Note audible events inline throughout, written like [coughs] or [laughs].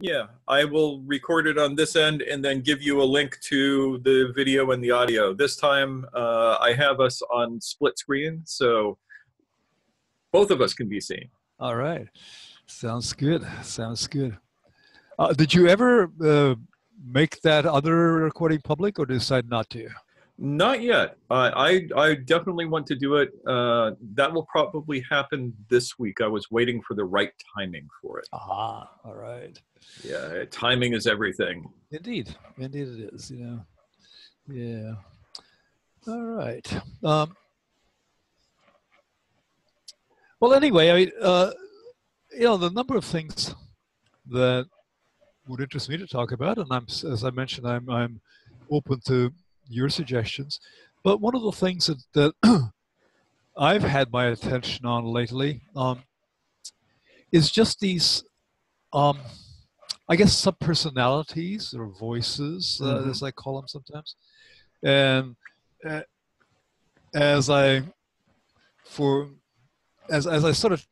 Yeah, I will record it on this end and then give you a link to the video and the audio. This time uh, I have us on split screen, so both of us can be seen. All right. Sounds good. Sounds good. Uh, did you ever uh, make that other recording public or decide not to? Not yet. Uh, I I definitely want to do it. Uh, that will probably happen this week. I was waiting for the right timing for it. Ah, all right. Yeah, timing is everything. Indeed, indeed it is. You know, yeah. All right. Um, well, anyway, I uh, you know, the number of things that would interest me to talk about, and I'm, as I mentioned, I'm I'm open to your suggestions. But one of the things that, that [clears throat] I've had my attention on lately um, is just these, um, I guess, subpersonalities or voices, uh, mm-hmm. as I call them sometimes. And uh, as I, for, as, as I sort of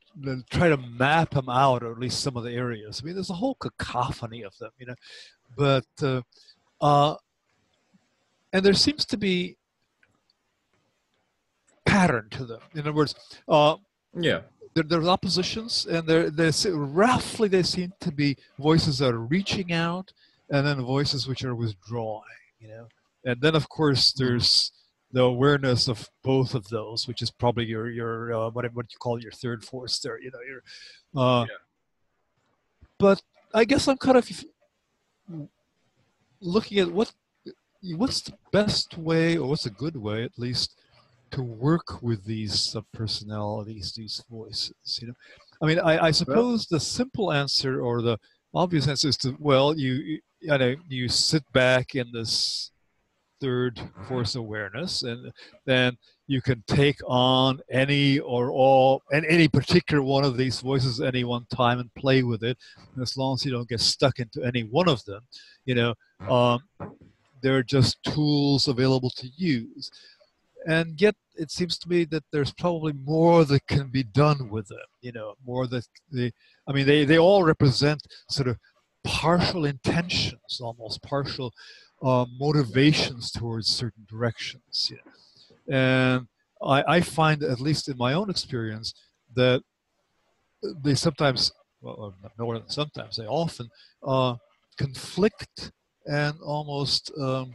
try to map them out, or at least some of the areas. I mean, there's a whole cacophony of them, you know. But uh, uh, and there seems to be pattern to them. In other words, uh, yeah, there, there's oppositions, and there, there's roughly they seem to be voices that are reaching out, and then voices which are withdrawing. You know, and then of course there's the awareness of both of those, which is probably your your uh, what what you call your third force there. You know, your. Uh, yeah. But I guess I'm kind of looking at what what's the best way, or what's a good way, at least, to work with these uh, personalities, these voices? You know, I mean, I, I suppose well, the simple answer or the obvious answer is to well, you you know, you sit back in this third force awareness, and then you can take on any or all and any particular one of these voices any one time and play with it. And as long as you don't get stuck into any one of them, you know, um, they're just tools available to use. And yet, it seems to me that there's probably more that can be done with them. You know, more that they, I mean, they, they all represent sort of partial intentions, almost partial uh, motivations towards certain directions. You know? And I, I find, at least in my own experience, that they sometimes, well, than sometimes, they often uh, conflict and almost um,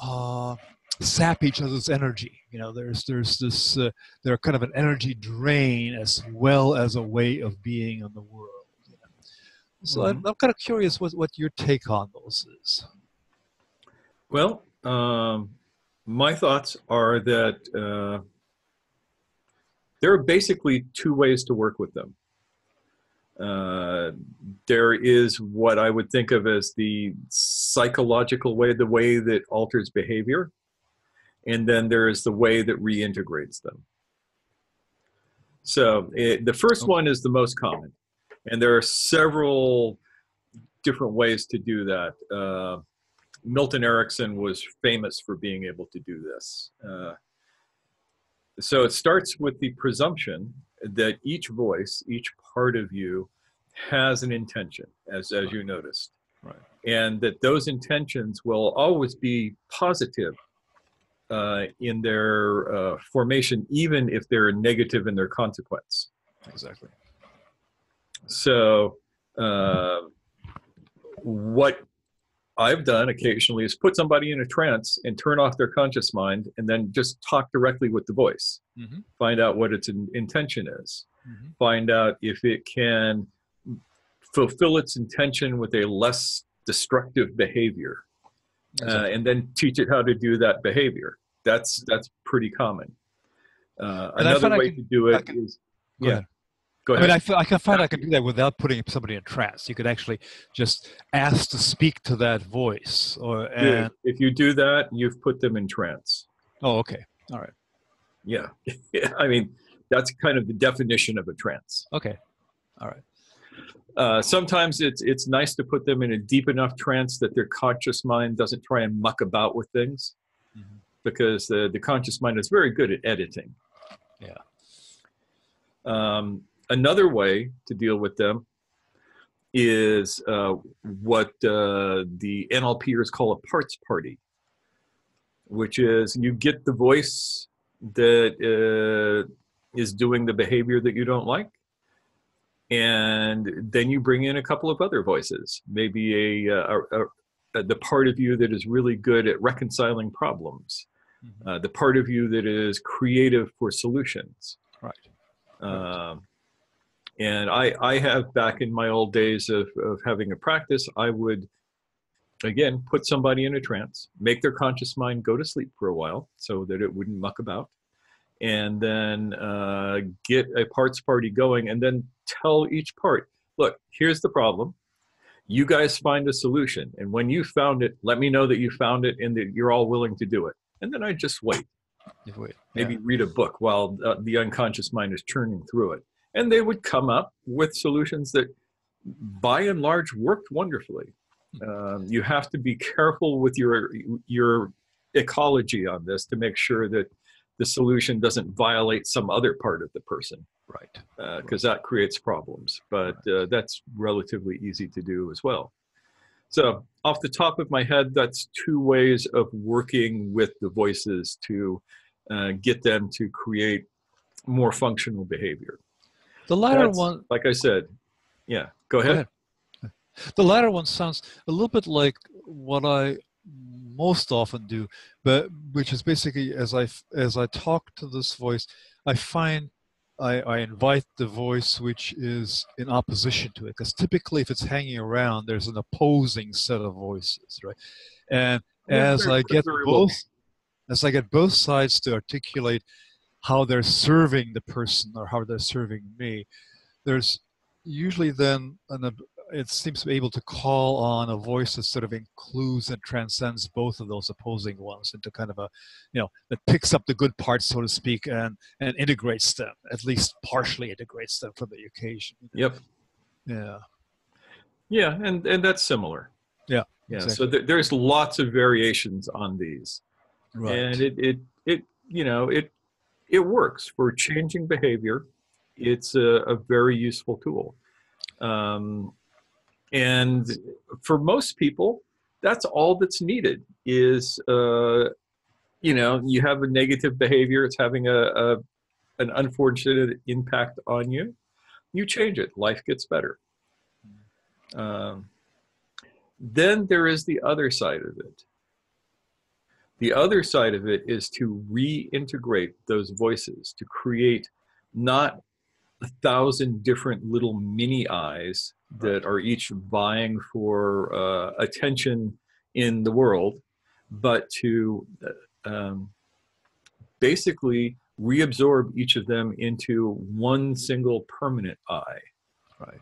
uh, sap each other's energy. You know, there's there's this uh, they're kind of an energy drain as well as a way of being in the world. You know? So mm-hmm. I'm, I'm, kind of curious what what your take on those is. Well, um, my thoughts are that uh, there are basically two ways to work with them. Uh, there is what I would think of as the psychological way, the way that alters behavior, and then there is the way that reintegrates them. So it, the first one is the most common, and there are several different ways to do that. Uh, Milton Erickson was famous for being able to do this. Uh, so it starts with the presumption that each voice, each part of you, has an intention, as as you noticed, right. and that those intentions will always be positive uh, in their uh, formation, even if they're negative in their consequence. Exactly. So, uh, what I've done occasionally is put somebody in a trance and turn off their conscious mind and then just talk directly with the voice. Mm-hmm. Find out what its intention is. Mm-hmm. Find out if it can fulfill its intention with a less destructive behavior. Uh, and then teach it how to do that behavior. That's that's pretty common. Uh, another way can, to do it can, is yeah. Ahead. Go ahead. I mean, I, feel, I can find I can do that without putting somebody in trance. You could actually just ask to speak to that voice, or and if you do that, you've put them in trance. Oh, okay, all right. Yeah, [laughs] yeah. I mean, that's kind of the definition of a trance. Okay, all right. Uh, sometimes it's it's nice to put them in a deep enough trance that their conscious mind doesn't try and muck about with things, mm-hmm. because the the conscious mind is very good at editing. Yeah. Um, another way to deal with them is uh, what uh, the NLPers call a parts party, which is you get the voice that uh, is doing the behavior that you don't like, and then you bring in a couple of other voices, maybe a, a, a, a the part of you that is really good at reconciling problems, mm-hmm. Uh, the part of you that is creative for solutions. Right. Um, and I, I have back in my old days of, of having a practice, I would again put somebody in a trance, make their conscious mind go to sleep for a while so that it wouldn't muck about, and then uh, get a parts party going, and then tell each part, look, here's the problem. You guys find a solution, and when you found it, let me know that you found it and that you're all willing to do it. And then I just wait. wait. Maybe read a book while uh, the unconscious mind is churning through it and they would come up with solutions that by and large worked wonderfully. Um, you have to be careful with your your ecology on this to make sure that the solution doesn't violate some other part of the person right. because uh, that creates problems but uh, that's relatively easy to do as well. So off the top of my head that's two ways of working with the voices to uh, get them to create more functional behavior the latter That's, one, like I said, yeah. Go ahead. go ahead. The latter one sounds a little bit like what I most often do, but which is basically as I as I talk to this voice, I find I, I invite the voice which is in opposition to it, because typically if it's hanging around, there's an opposing set of voices, right? And as I get both, as I get both sides to articulate how they're serving the person or how they're serving me, there's usually then an, it seems to be able to call on a voice that sort of includes and transcends both of those opposing ones into kind of a, you know, that picks up the good parts, so to speak, and and integrates them, at least partially integrates them for the occasion. Yep. Yeah. Yeah, and and that's similar. Yeah. Yeah. Exactly. So th- there's lots of variations on these, right. and it it it you know it it works for changing behavior. It's a, a very useful tool. Um, and for most people, that's all that's needed is, uh, you know, you have a negative behavior, it's having a, a an unfortunate impact on you. You change it, life gets better. Um, then there is the other side of it. The other side of it is to reintegrate those voices, to create not a thousand different little mini eyes that are each vying for uh, attention in the world, but to uh, um, basically reabsorb each of them into one single permanent I. Right.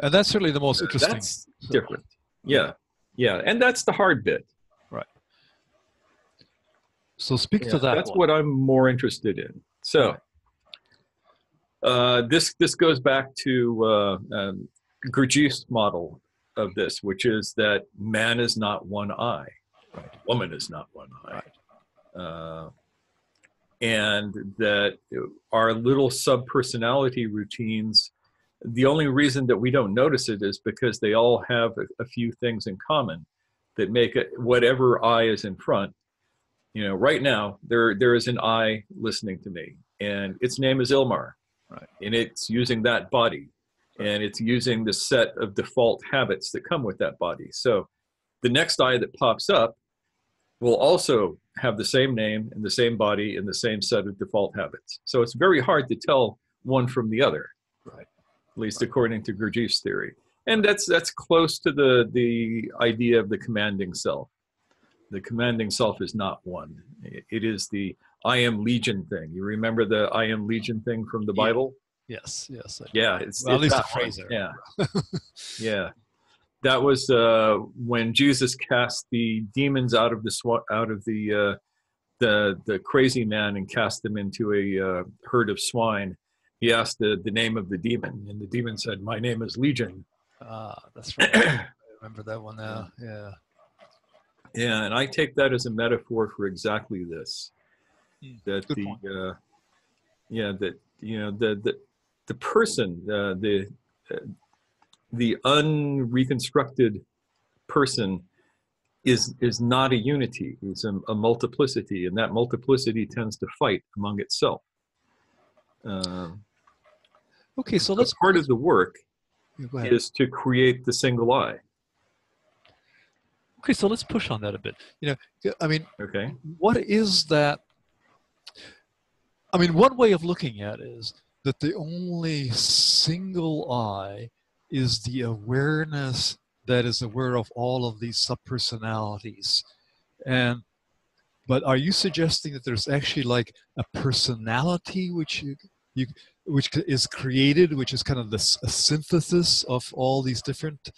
And that's certainly the most interesting. That's different. Yeah. Yeah. And that's the hard bit. So speak yeah, to that. That's one. what I'm more interested in. So uh, this this goes back to uh, um, Gurdjieff's model of this, which is that man is not one I, right. woman is not one I, right. uh, and that our little subpersonality routines. The only reason that we don't notice it is because they all have a, a few things in common that make it whatever I is in front you know right now there there is an I listening to me and its name is ilmar. Right. And it's using that body and it's using the set of default habits that come with that body. So the next I that pops up will also have the same name and the same body and the same set of default habits. So it's very hard to tell one from the other right. at least right. according to Gurdjieff's theory. And that's that's close to the the idea of the commanding self the commanding self is not one. It is the I am legion thing. You remember the I am legion thing from the yeah. Bible? Yes, yes. Yeah, it's, well, it's at least the phrase. Yeah, [laughs] yeah. That was uh, when Jesus cast the demons out of the sw- out of the uh, the the crazy man and cast them into a uh, herd of swine. He asked the, the name of the demon, and the demon said, "My name is Legion." Ah, that's right. [clears throat] I remember that one now. Yeah. Yeah, and I take that as a metaphor for exactly this. Mm, that the uh, yeah that you know the the the person uh, the uh, the unreconstructed person is is not a unity it's a, a, multiplicity and that multiplicity tends to fight among itself. Um, okay so that's part of the work is to create the single I okay so let's push on that a bit. You know i mean okay. what is that? I mean one way of looking at it is that the only single I is the awareness that is aware of all of these subpersonalities. And but are you suggesting that there's actually like a personality which you, you which is created which is kind of this a synthesis of all these different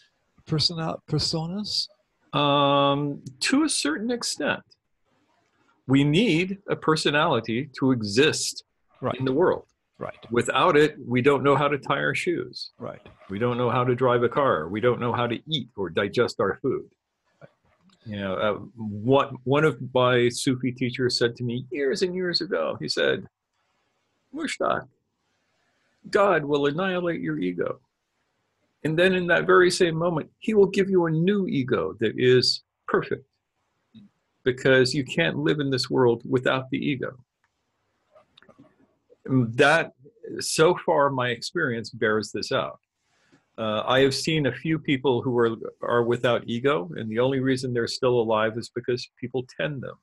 persona, personas um, to a certain extent we need a personality to exist right. in the world Right. Without it, we don't know how to tie our shoes. Right. We don't know how to drive a car. We don't know how to eat or digest our food. You know, uh, what one of my Sufi teachers said to me years and years ago. He said, "Mushtaq, God will annihilate your ego, and then in that very same moment, He will give you a new ego that is perfect, because you can't live in this world without the ego." that so far my experience bears this out. Uh, I have seen a few people who are are without ego, and the only reason they're still alive is because people tend them.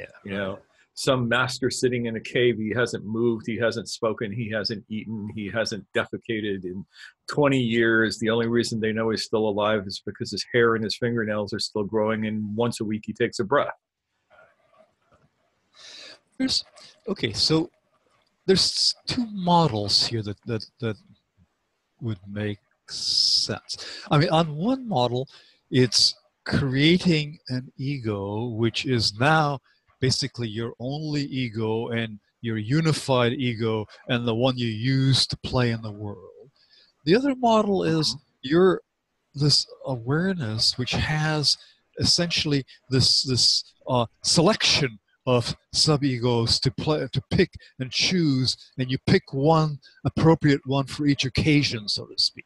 Yeah. You know, some master sitting in a cave, he hasn't moved, he hasn't spoken, he hasn't eaten, he hasn't defecated in 20 years. The only reason they know he's still alive is because his hair and his fingernails are still growing, and once a week he takes a breath. There's okay, so there's two models here that, that, that would make sense. I mean, on one model, it's creating an ego, which is now basically your only ego and your unified ego and the one you use to play in the world. The other model is mm-hmm. your this awareness which has essentially this this uh, selection of sub-egos to play to pick and choose and you pick one appropriate one for each occasion so to speak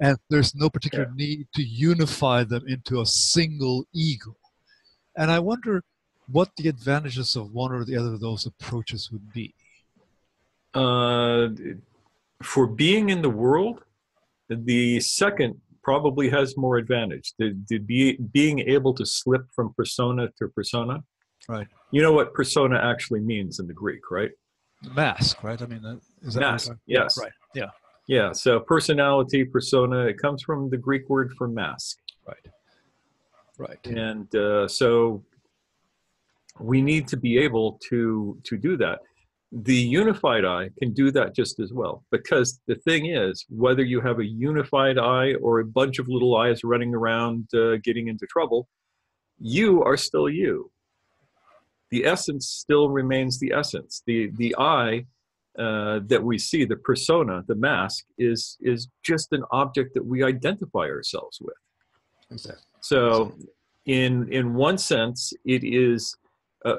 and there's no particular yeah. need to unify them into a single ego and i wonder what the advantages of one or the other of those approaches would be uh, for being in the world the second probably has more advantage the, the be, being able to slip from persona to persona Right. You know what persona actually means in the Greek, right? Mask, right? I mean, is that mask? Yes. Right. Yeah. Yeah. So personality, persona, it comes from the Greek word for mask. Right. Right. And uh, so we need to be able to to do that. The unified I can do that just as well because the thing is, whether you have a unified I or a bunch of little eyes running around uh, getting into trouble, you are still you the essence still remains the essence. The the I uh, that we see, the persona, the mask, is is just an object that we identify ourselves with. Exactly. So, in in one sense, it is. Uh,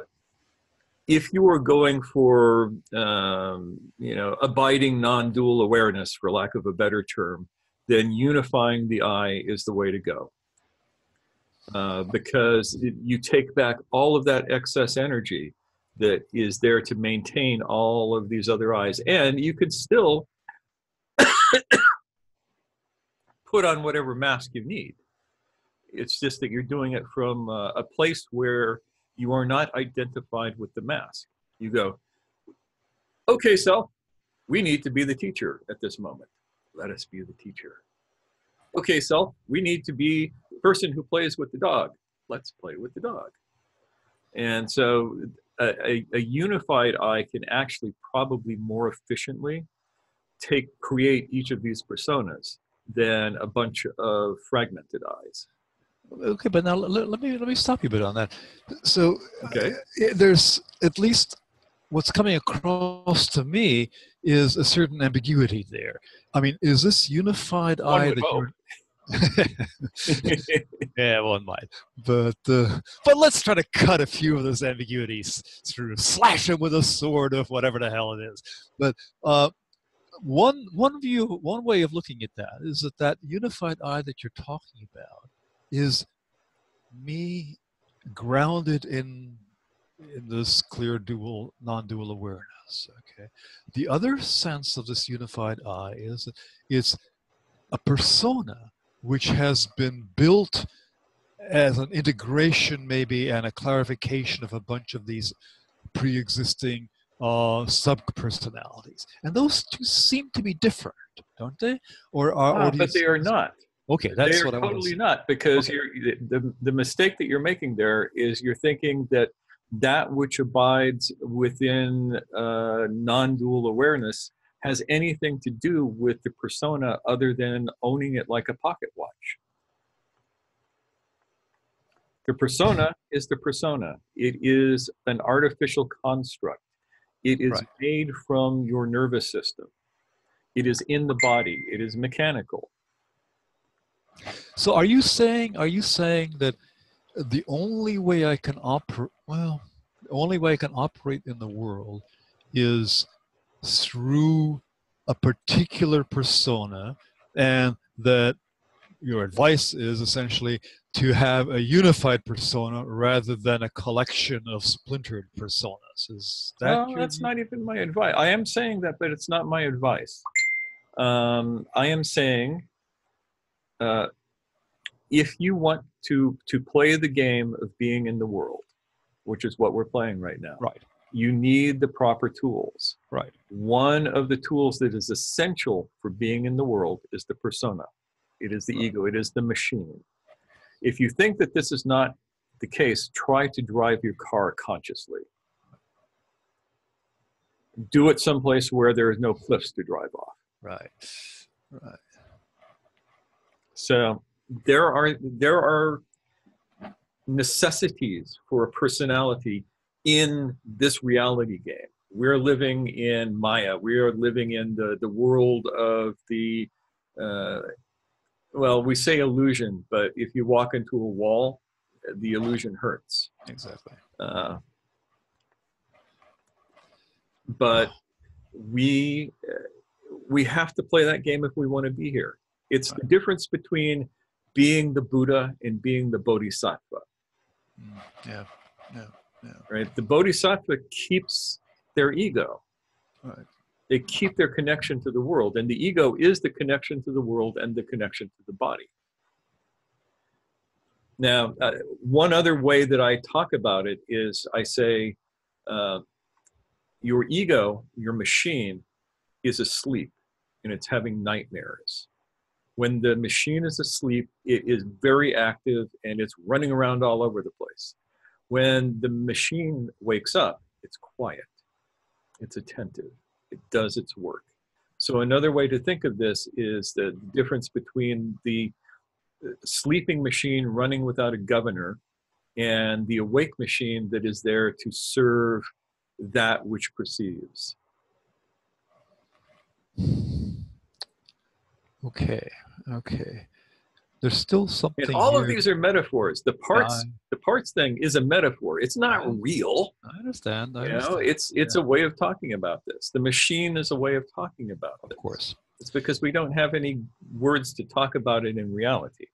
if you are going for um, you know abiding non-dual awareness, for lack of a better term, then unifying the I is the way to go. Uh, because it, you take back all of that excess energy that is there to maintain all of these other eyes, and you could still [coughs] put on whatever mask you need. It's just that you're doing it from uh, a place where you are not identified with the mask. You go, okay, self, we need to be the teacher at this moment. Let us be the teacher. Okay, self, we need to be the person who plays with the dog. Let's play with the dog. And so a, a, unified I can actually probably more efficiently take create each of these personas than a bunch of fragmented eyes. Okay, but now let, let me let me stop you a bit on that. So okay. Uh, there's at least what's coming across to me is a certain ambiguity there. I mean, is this unified One eye that you're [laughs] [laughs] yeah, one might. But uh, but let's try to cut a few of those ambiguities through, slash them with a sword of whatever the hell it is. But uh, one one view, one way of looking at that is that that unified I that you're talking about is me grounded in in this clear dual non-dual awareness okay? The other sense of this unified i is it's a persona which has been built as an integration maybe and a clarification of a bunch of these pre-existing uh, sub-personalities. And those two seem to be different don't they? Or are ah, but they are not okay that's what i totally not because okay. you're the, the mistake that you're making there is you're thinking that that which abides within uh, non-dual awareness has anything to do with the persona other than owning it like a pocket watch the persona is the persona. It is an artificial construct. It is right. made from your nervous system. It is in the body. It is mechanical. So are you saying are you saying that the only way I can operate well, the only way I can operate in the world is through a particular persona and that your advice is essentially to have a unified persona rather than a collection of splintered personas. Is that? No, that's not even my advice. I am saying that, but it's not my advice. Um, I am saying, uh, if you want to to play the game of being in the world, which is what we're playing right now, right? You need the proper tools. Right. One of the tools that is essential for being in the world is the persona. It is the right. ego. It is the machine. If you think that this is not the case, try to drive your car consciously. Do it someplace where there is no cliffs to drive off. Right. Right. So there are there are necessities for a personality in this reality game. We're living in Maya. We are living in the, the world of the uh, well, we say illusion, but if you walk into a wall, the illusion hurts. Exactly. Uh, but we we have to play that game if we want to be here. It's right. the difference between being the Buddha and being the Bodhisattva. Mm, yeah, yeah, yeah. Right. The Bodhisattva keeps their ego. Right they keep their connection to the world. And the ego is the connection to the world and the connection to the body. Now, uh, one other way that I talk about it is I say, uh, your ego, your machine, is asleep and it's having nightmares. When the machine is asleep, it is very active and it's running around all over the place. When the machine wakes up, it's quiet, it's attentive it does its work. So another way to think of this is the difference between the uh, sleeping machine running without a governor and the awake machine that is there to serve that which perceives. Okay, okay there's still something. And all of these are metaphors. The parts, uh, the parts thing is a metaphor. It's not I, real. I understand. I you understand. know, it's it's yeah. a way of talking about this. The machine is a way of talking about it. Of course, it's because we don't have any words to talk about it in reality.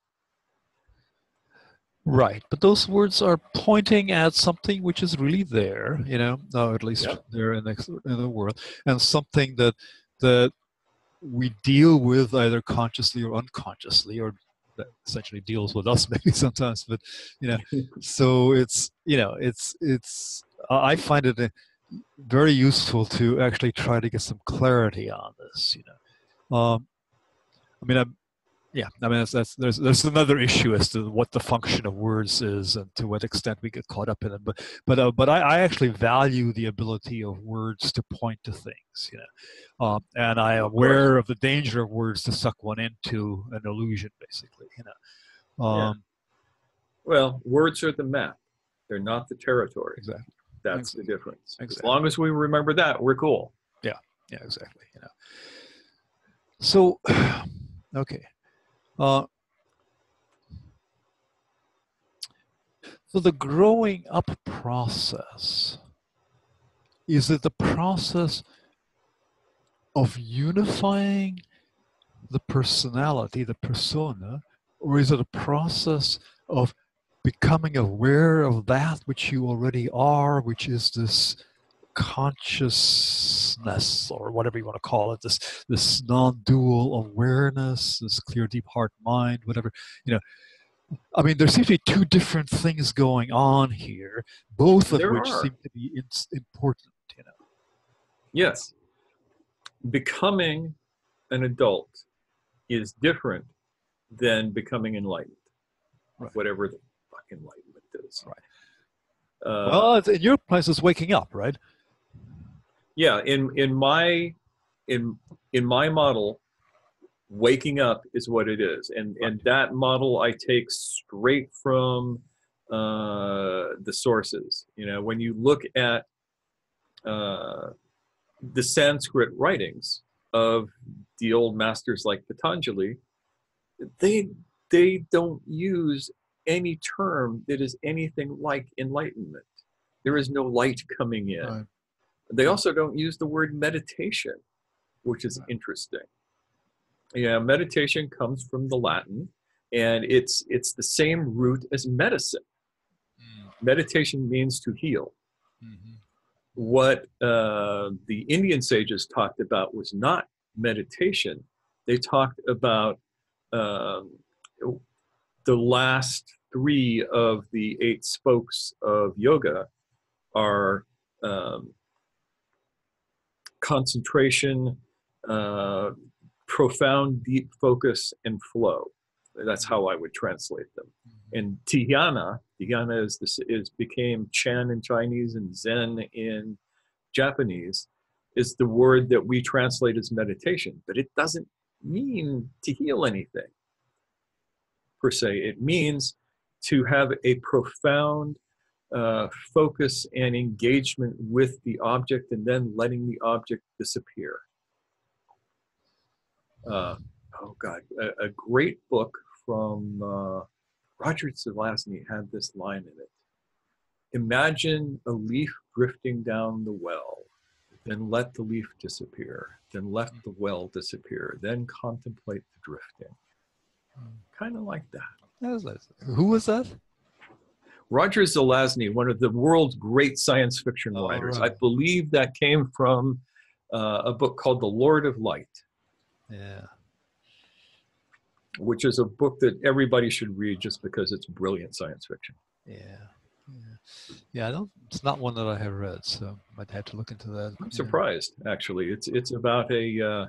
Right, but those words are pointing at something which is really there, you know, or at least yep. there in the, in the world, and something that that we deal with either consciously or unconsciously, or that essentially deals with us [laughs] maybe sometimes but you know [laughs] so it's you know it's it's i find it uh, very useful to actually try to get some clarity on this you know. Um, i mean i'm yeah i mean that's, that's there's there's another issue as to what the function of words is and to what extent we get caught up in it but but uh, but I, I actually value the ability of words to point to things you know. Um, and i am aware of the danger of words to suck one into an illusion basically you know. Um, yeah. well words are the map. They're not the territory. Exactly. That's exactly. the difference. Exactly. as long as we remember that we're cool. Yeah yeah exactly you know. So [sighs] okay uh, so the growing up process is it the process of unifying the personality, the persona, or is it a process of becoming aware of that which you already are, which is this consciousness or whatever you want to call it this this non-dual awareness this clear deep heart mind whatever you know i mean there seems to be two different things going on here both of There which are. seem to be important you know Yes. Becoming an adult is different than becoming enlightened. Right. Whatever the fuck enlightenment is. Right. Uh, well it's, in your place it's waking up right yeah, in in my in in my model, waking up is what it is, and and that model I take straight from uh, the sources. You know, when you look at uh, the Sanskrit writings of the old masters like Patanjali, they they don't use any term that is anything like enlightenment. There is no light coming in. Right. They also don't use the word meditation, which is interesting. Yeah, meditation comes from the Latin, and it's it's the same root as medicine. Meditation means to heal. Mhm. What uh, the Indian sages talked about was not meditation. They talked about um, the last three of the eight spokes of yoga are um, concentration, uh, profound deep focus, and flow. That's how I would translate them. And Dhyana, Dhyana is this is became Chan in Chinese and Zen in Japanese, is the word that we translate as meditation, but it doesn't mean to heal anything per se. It means to have a profound uh, focus and engagement with the object and then letting the object disappear. Uh, oh God, a, a great book from uh, Roger Zelazny had this line in it. Imagine a leaf drifting down the well, then let the leaf disappear, then let the well disappear, then contemplate the drifting. Kind of like that. Who was that Roger Zelazny, one of the world's great science fiction Oh, writers. right. I believe that came from uh, a book called The Lord of Light, yeah which is a book that everybody should read just because it's brilliant science fiction. Yeah, yeah, yeah. I don't. It's not one that I have read, so I'd have to look into that. I'm Yeah. surprised, actually. It's it's about a uh,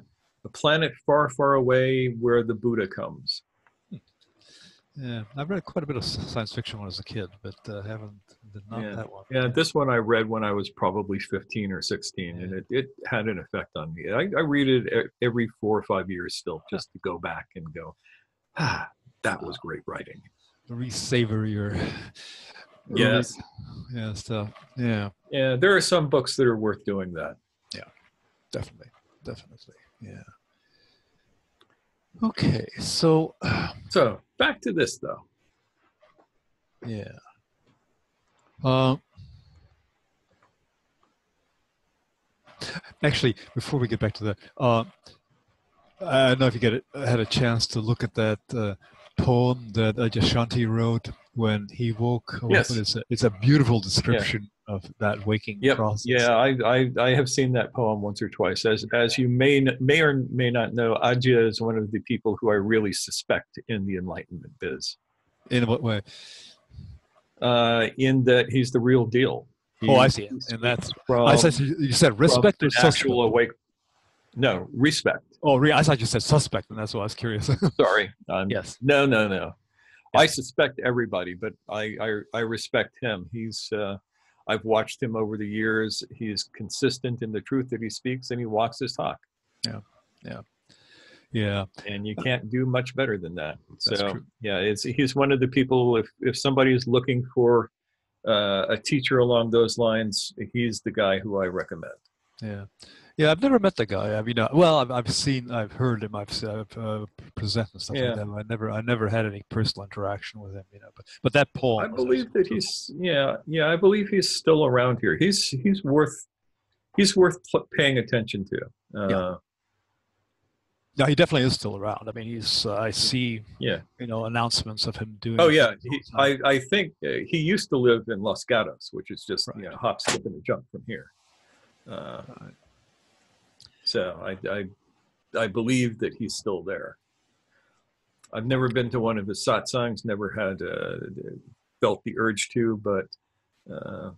a planet far, far away where the Buddha comes. Yeah, I've read quite a bit of science fiction when I was a kid, but uh, haven't did not Yeah. that one. Yeah, this one I read when I was probably 15 or 16, and it, it had an effect on me. I, I read it every four or five years still, just to go back and go, ah, that was great writing. re-savor your [laughs] Yes. yeah stuff. Yeah, Yeah, there are some books that are worth doing that. Yeah, definitely, definitely. Yeah. Okay, so [sighs] So back to this though. yeah. Um. Actually, before we get back to that, uh, I don't know if you get it, had a chance to look at that uh, poem that Adyashanti wrote when he woke. Yes. It's a, it's a beautiful description of that waking Yep. process. Yeah, I, I I have seen that poem once or twice. As as you may may or may not know, Adya is one of the people who I really suspect in the Enlightenment biz. In what way? Uh, in that he's the real deal. Oh, I see. And that's- from, I said you said respect the or suspect. actual awake. No, respect. Oh, re- I thought you said suspect, and that's why I was curious. [laughs] Sorry. Um, yes. No, no, no. Yeah. I suspect everybody, but I, I I respect him. He's uh, I've watched him over the years. He's consistent in the truth that he speaks, and he walks his talk. Yeah, yeah, yeah. And you can't do much better than that. That's so true. yeah, it's he's one of the people. If if somebody is looking for uh, a teacher along those lines, he's the guy who I recommend. Yeah, yeah. I've never met the guy. I mean, uh, well, I've, I've seen, I've heard him. I've, I've uh, present and stuff Yeah. like that. I never, I never had any personal interaction with him. You know, but but that poem. I believe that absolutely- he's yeah yeah I believe he's still around here. He's he's worth he's worth paying attention to. Uh, No, he definitely is still around. I mean, he's. Uh, I see. Yeah. You know, announcements of him doing. Oh yeah, he, I I think uh, he used to live in Los Gatos, which is just right. you know hop, skip, and a jump from here. Uh. So I, I I believe that he's still there. I've never been to one of his satsangs, never had uh, felt the urge to, but uh,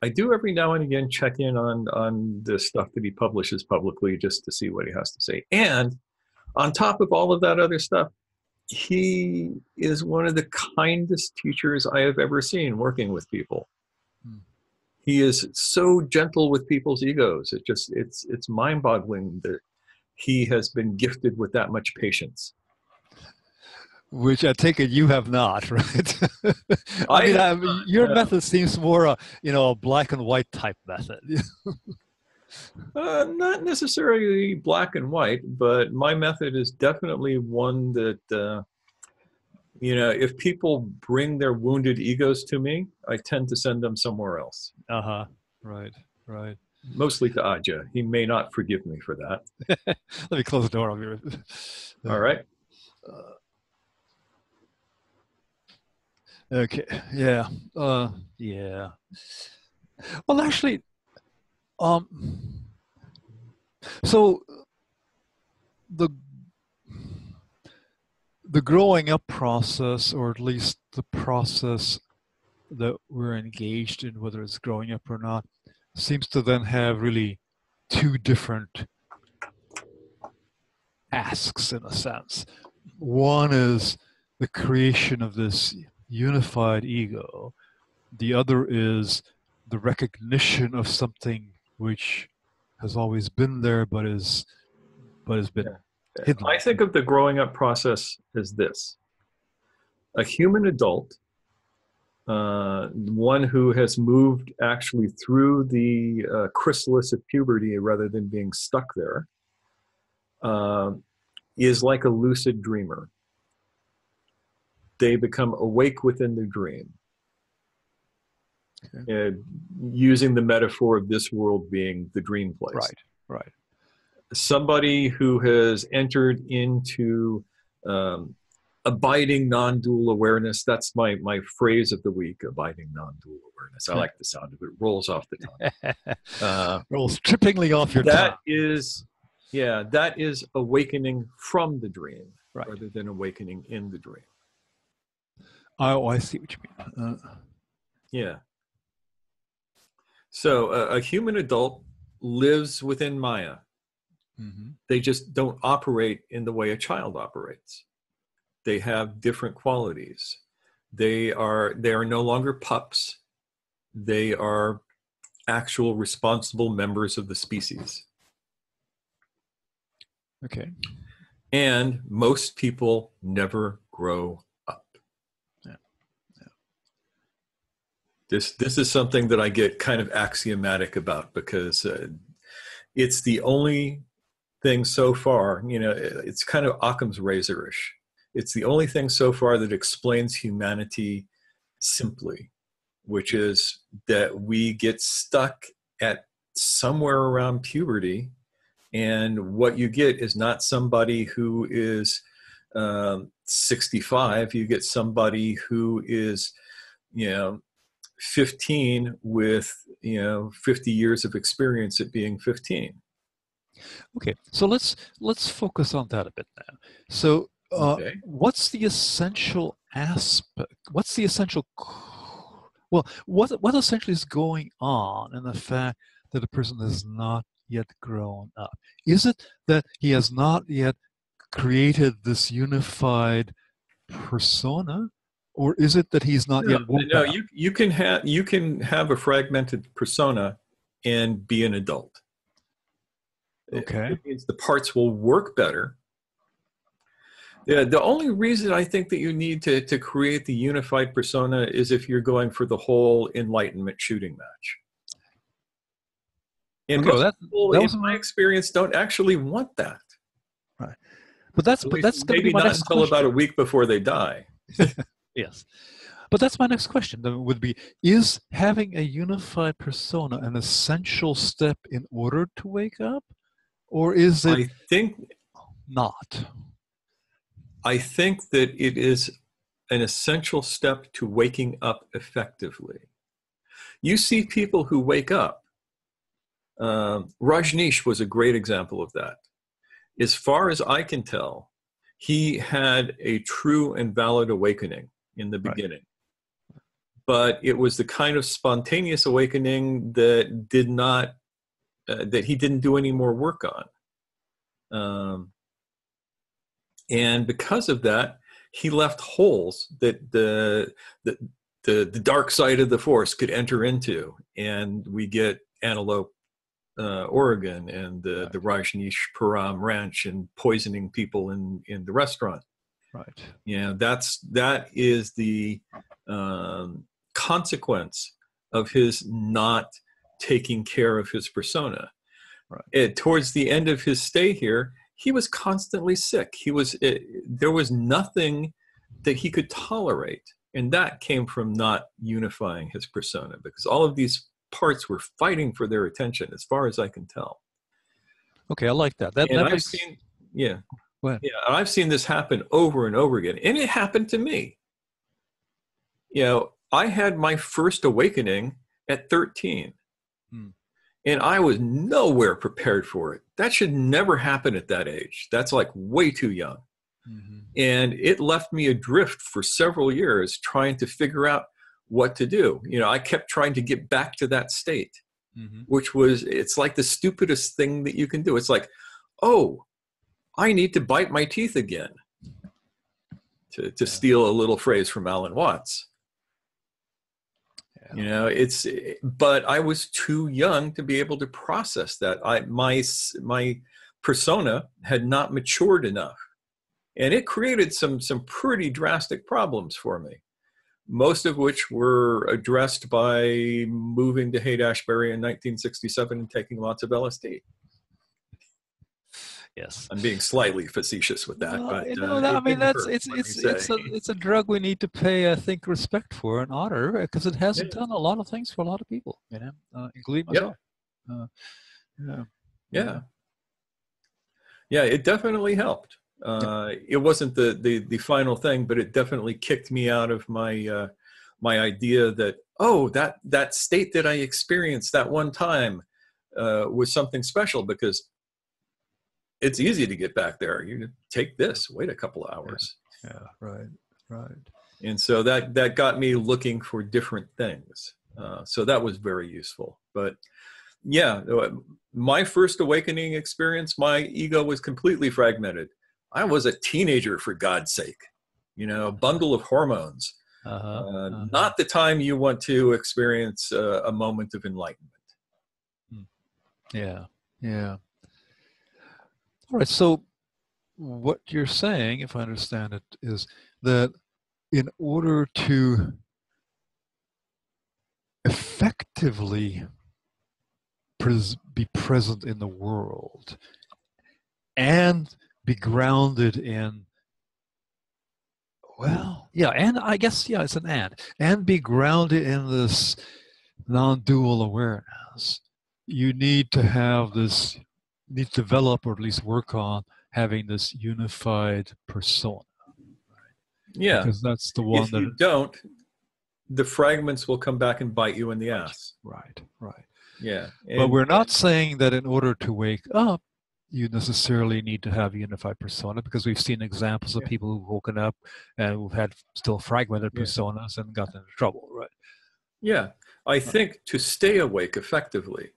I do every now and again check in on on the stuff that he publishes publicly just to see what he has to say. And on top of all of that other stuff, he is one of the kindest teachers I have ever seen working with people. He is so gentle with people's egos. It just it's it's mind-boggling that he has been gifted with that much patience which I take it you have not, [laughs] right? I, mean, I mean your method seems more, a, you know, a black and white type method. [laughs] uh, not necessarily black and white, but my method is definitely one that, uh, you know, if people bring their wounded egos to me, I tend to send them somewhere else. Uh huh. Right. Right. Mostly to Adya. He may not forgive me for that. [laughs] Let me close the door. I'll be right. All right. Uh, Okay. Yeah. Uh, yeah. Well, actually, um, so the the growing up process, or at least the process that we're engaged in, whether it's growing up or not, seems to then have really two different asks in a sense. One is the creation of this unified ego. The other is the recognition of something which has always been there, but is but has been yeah. Hidden. I think of the growing up process as this: a human adult, uh, one who has moved actually through the uh, chrysalis of puberty rather than being stuck there, uh, is like a lucid dreamer they become awake within the dream. Okay. Using the metaphor of this world being the dream place. Right, right. Somebody who has entered into um, abiding non-dual awareness. That's my my phrase of the week: abiding non-dual awareness. I like the sound of it. Rolls off the tongue. [laughs] Uh, Rolls trippingly off your That tongue. is, yeah, that is awakening from the dream right. rather than awakening in the dream. Oh, I see what you mean. Uh, yeah. So uh, a human adult lives within Maya. Mm-hmm. They just don't operate in the way a child operates. They have different qualities. They are they are no longer pups. They are actual responsible members of the species. Okay. And most people never grow up. Yeah. This this is something that I get kind of axiomatic about because uh, it's the only thing so far. You know, it's kind of Occam's razorish. It's the only thing so far that explains humanity simply, which is that we get stuck at somewhere around puberty, and what you get is not somebody who is um, 65. You get somebody who is, you know, 15 with you know 50 years of experience at being 15 okay so let's let's focus on that a bit now so uh, okay. what's the essential aspect what's the essential well what what essentially is going on in the fact that a person has not yet grown up is it that he has not yet created this unified persona or is it that he's not no, yet? No, you you can have you can have a fragmented persona and be an adult. Okay, it means the parts will work better. Yeah, the only reason I think that you need to to create the unified persona is if you're going for the whole enlightenment shooting match. And okay, most that, people, that was in my experience, don't actually want that. Right, but that's but that's maybe not until question. about a week before they die. [laughs] Yes. But that's my next question. That would be Is having a unified persona an essential step in order to wake up? Or is it. I think not? I think that it is an essential step to waking up effectively. You see people who wake up. Um, Rajneesh was a great example of that. As far as I can tell, he had a true and valid awakening in the beginning. Right. But it was the kind of spontaneous awakening that did not, uh, that he didn't do any more work on. Um, and because of that, he left holes that the, the the the dark side of the force could enter into, and we get Antelope, uh, Oregon, and the right. the Rajneesh Param Ranch, and poisoning people in in the restaurant. Right. Yeah, that's that is the um, consequence of his not taking care of his persona. Right. It, towards the end of his stay here, he was constantly sick. He was it, there was nothing that he could tolerate, and that came from not unifying his persona because all of these parts were fighting for their attention, as far as I can tell. Okay, I like that. That, that I've makes... seen, yeah, yeah, I've seen this happen over and over again, and it happened to me. You know, I had my first awakening at 13. Hmm and I was nowhere prepared for it. That should never happen at that age. That's like way too young. Mm-hmm. And it left me adrift for several years trying to figure out what to do. You know, I kept trying to get back to that state, mm-hmm. which was, it's like the stupidest thing that you can do. It's like, oh, I need to bite my teeth again, to, to steal a little phrase from Alan Watts you know it's but i was too young to be able to process that. I my my persona had not matured enough. And it created some some pretty drastic problems for me most of which were addressed by moving to haight ashbury in 1967 and taking lots of lsd yes. I'm being slightly facetious with that well, but you know, uh, i mean that's it's it's it's a, it's a drug we need to pay i think respect for and honor because it hasn't yeah. done a lot of things for a lot of people you know uh, including myself. Yeah. Uh, yeah. Yeah. Yeah it definitely helped. Uh, it wasn't the, the the final thing but it definitely kicked me out of my uh, my idea that oh that that state that i experienced that one time uh, was something special because it's easy to get back there. You take this, wait a couple of hours. Yeah, yeah right, right. And so that that got me looking for different things. Uh, so that was very useful. But yeah, uh, my first awakening experience, my ego was completely fragmented. I was a teenager, for God's sake. You know, a bundle of hormones. Uh-huh, uh, uh-huh. Not the time you want to experience uh, a moment of enlightenment. Hmm. Yeah, yeah. All right. So, what you're saying, if I understand it, is that in order to effectively pres- be present in the world and be grounded in well yeah and i guess yeah it's an and and be grounded in this non-dual awareness you need to have this need to develop or at least work on having this unified persona. Yeah, because that's the one if that you don't, the fragments will come back and bite you in the ass. Right, right. Yeah, and, but we're not saying that in order to wake up, you necessarily need to have a unified persona because we've seen examples of yeah. people who've woken up and who've had still fragmented yeah. personas and gotten into trouble, right? Yeah, I think to stay awake effectively,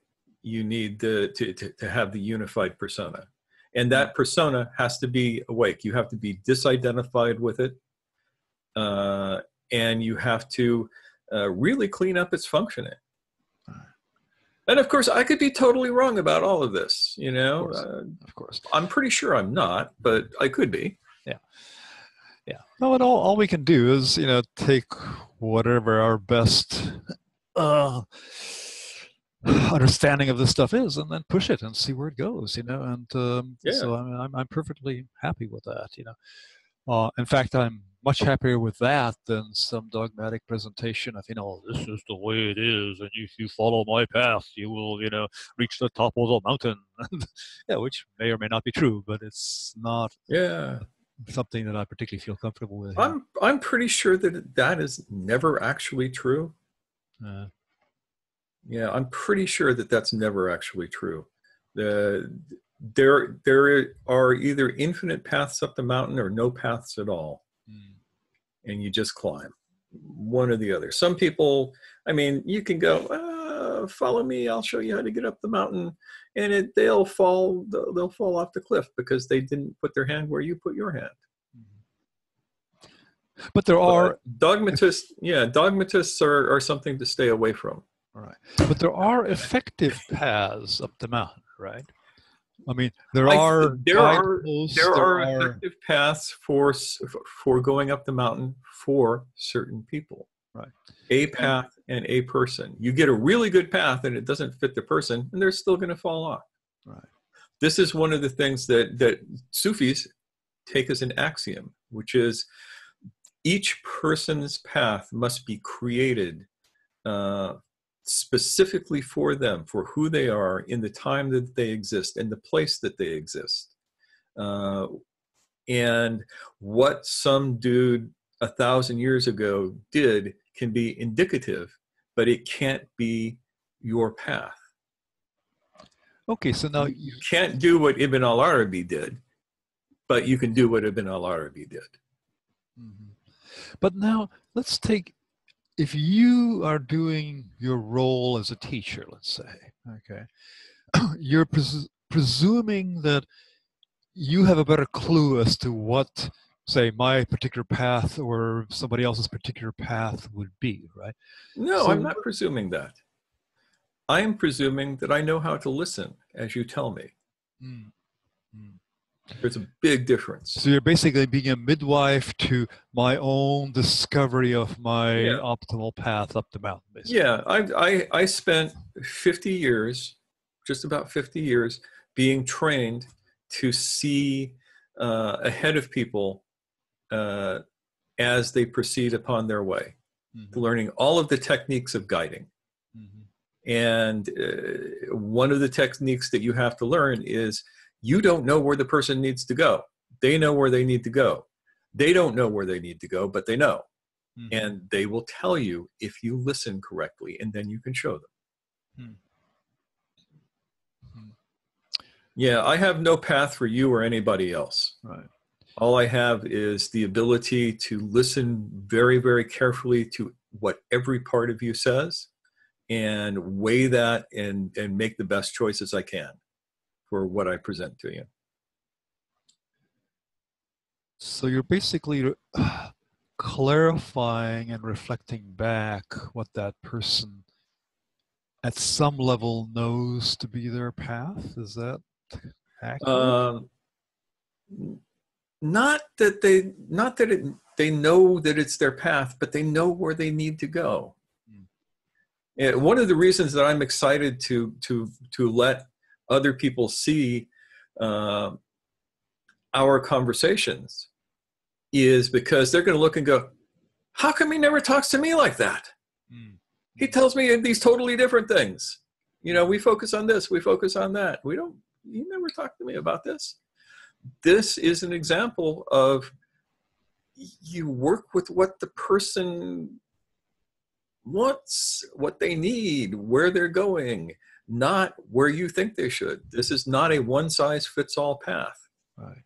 you need to, to, to have the unified persona. And that persona has to be awake. You have to be disidentified with it. Uh, and you have to uh, really clean up its functioning. And of course, I could be totally wrong about all of this. You know, of course, uh, of course. I'm pretty sure I'm not, but I could be. Yeah, yeah. No, and all all we can do is you know take whatever our best uh, [sighs] understanding of this stuff is and then push it and see where it goes you know and um, yeah. so I mean, I'm, I'm perfectly happy with that you know Uh, in fact, I'm much happier with that than some dogmatic presentation of, you know, this is the way it is, and if you follow my path, you will, you know, reach the top of the mountain. [laughs] yeah, which may or may not be true, but it's not yeah something that I particularly feel comfortable with. I'm I'm pretty sure that that is never actually true. Uh, yeah, I'm pretty sure that that's never actually true. The there there are either infinite paths up the mountain or no paths at all mm. and you just climb one or the other some people i mean you can go uh, follow me i'll show you how to get up the mountain and it, they'll fall they'll fall off the cliff because they didn't put their hand where you put your hand mm-hmm. but there are but dogmatists yeah dogmatists are, are something to stay away from all right but there are effective paths up the mountain right I mean, there I, are there are there, are, are effective paths for for going up the mountain for certain people. Right. A path and a person. You get a really good path and it doesn't fit the person, and they're still going to fall off. Right. This is one of the things that that Sufis take as an axiom, which is each person's path must be created uh, specifically for them, for who they are in the time that they exist and the place that they exist. Uh, and what some dude a thousand years ago did can be indicative, but it can't be your path. Okay, so now you can't do what Ibn al Arabi did, but you can do what Ibn al Arabi did. Mm-hmm. But now let's take if you are doing your role as a teacher, let's say, okay, [clears throat] you're pres- presuming that you have a better clue as to what, say, my particular path or somebody else's particular path would be, right? No, so, I'm not presuming that. I am presuming that I know how to listen as you tell me. Mm, mm. There's a big difference. So you're basically being a midwife to my own discovery of my yeah. optimal path up the mountain. Basically. Yeah, I, I I spent 50 years, just about 50 years, being trained to see uh, ahead of people uh, as they proceed upon their way, mm-hmm. learning all of the techniques of guiding. Mm-hmm. And uh, one of the techniques that you have to learn is you don't know where the person needs to go. They know where they need to go. They don't know where they need to go, but they know. Mm-hmm. And they will tell you if you listen correctly, and then you can show them. Mm-hmm. Yeah, I have no path for you or anybody else. Right. All I have is the ability to listen very, very carefully to what every part of you says and weigh that and, and make the best choices I can for what I present to you. So you're basically [sighs] clarifying and reflecting back what that person at some level knows to be their path. Is that accurate? Um, not that they not that it, they know that it's their path, but they know where they need to go. Mm. One of the reasons that I'm excited to to to let other people see uh, our conversations is because they're going to look and go, How come he never talks to me like that? Mm. He tells me these totally different things. You know, we focus on this, we focus on that. We don't, you never talk to me about this. This is an example of you work with what the person wants, what they need, where they're going not where you think they should. This is not a one size fits all path. Right.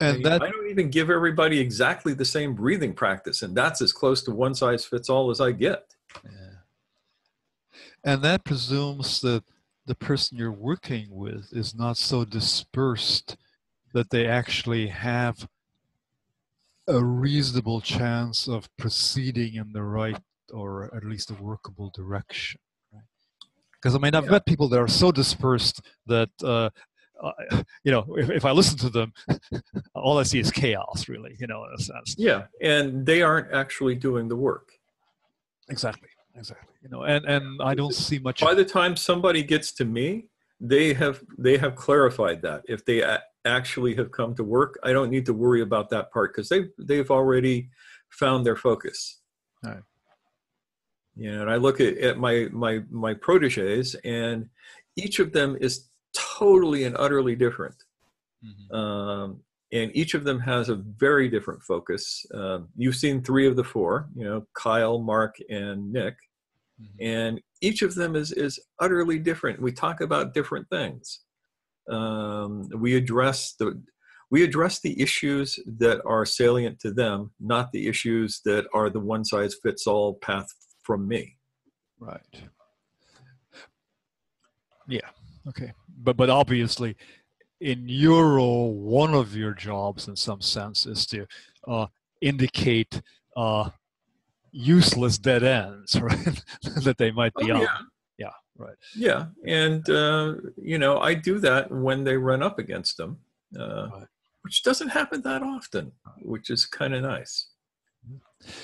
And I, mean, that, I don't even give everybody exactly the same breathing practice, and that's as close to one size fits all as I get. Yeah. And that presumes that the person you're working with is not so dispersed that they actually have a reasonable chance of proceeding in the right or at least a workable direction. Because I mean, I've yeah. met people that are so dispersed that uh, uh, you know, if, if, I listen to them, [laughs] all I see is chaos, really, you know, in a sense. Yeah, and they aren't actually doing the work. Exactly, exactly. You know, and and I don't see much. By the time somebody gets to me, they have they have clarified that if they actually have come to work, I don't need to worry about that part because they've they've already found their focus. Right. You know, and I look at, at my my my proteges, and each of them is totally and utterly different. Mm-hmm. Um, and each of them has a very different focus. Uh, you've seen three of the four, you know, Kyle, Mark, and Nick, mm-hmm. and each of them is is utterly different. We talk about different things. Um, we address the we address the issues that are salient to them, not the issues that are the one size fits all path from me. Right. Yeah. Okay. But but obviously, in your role, one of your jobs, in some sense, is to uh, indicate uh, useless dead ends, [laughs] right? that they might be oh, on. Yeah. yeah, right. Yeah, and uh, you know, I do that when they run up against them, uh, right. which doesn't happen that often, which is kind of nice.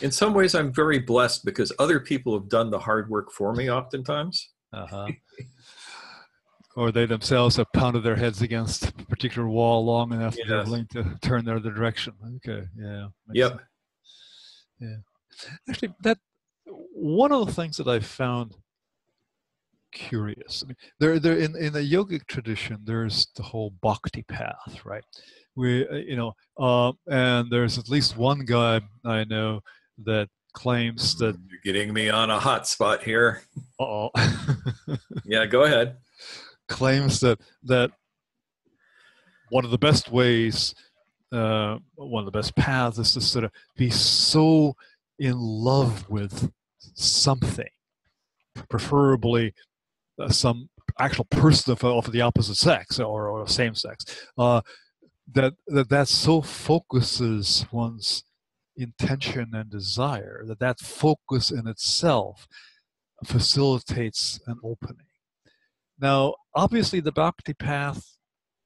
In some ways, I'm very blessed because other people have done the hard work for me. Oftentimes. Uh-huh. [laughs] or they themselves have pounded their heads against a particular wall long enough yes. they're willing to turn the other direction. Okay, yeah. Yep. Sense. Yeah. Actually, that one of the things that I found curious. I mean, there, there in in the yogic tradition, there's the whole bhakti path, right? We, uh, you know, uh, and there's at least one guy I know that claims that you're getting me on a hot spot here. Oh. [laughs] yeah, go ahead claims that that one of the best ways, uh, one of the best paths, is to sort of be so in love with something, preferably uh, some actual person of, of the opposite sex or, or same sex, uh, that, that that so focuses one's intention and desire that that focus in itself facilitates an opening now, obviously, the bhakti path,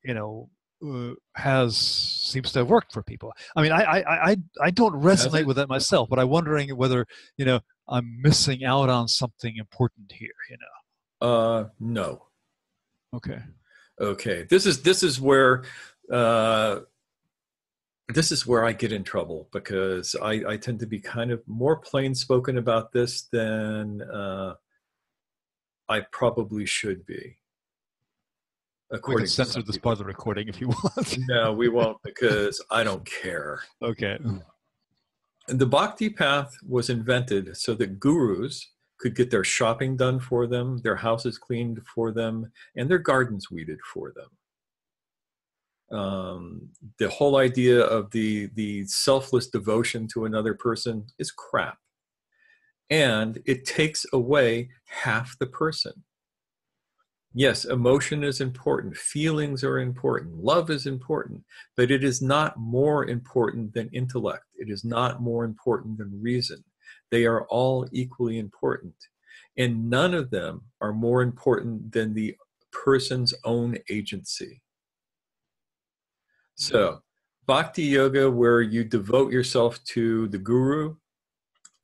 you know, uh, has seems to have worked for people. I mean, I I I, I don't resonate with that myself, but I'm wondering whether you know I'm missing out on something important here. You know. Uh, no. Okay. Okay. This is this is where. Uh, this is where I get in trouble because I, I tend to be kind of more plain spoken about this than uh, I probably should be. we can censor this part of the recording if you want. [laughs] no, we won't because I don't care. Okay. And the bhakti path was invented so that gurus could get their shopping done for them, their houses cleaned for them, and their gardens weeded for them. Um, the whole idea of the the selfless devotion to another person is crap and it takes away half the person. Yes, emotion is important, feelings are important, love is important, but it is not more important than intellect. It is not more important than reason. They are all equally important. And none of them are more important than the person's own agency. So, bhakti yoga, where you devote yourself to the guru,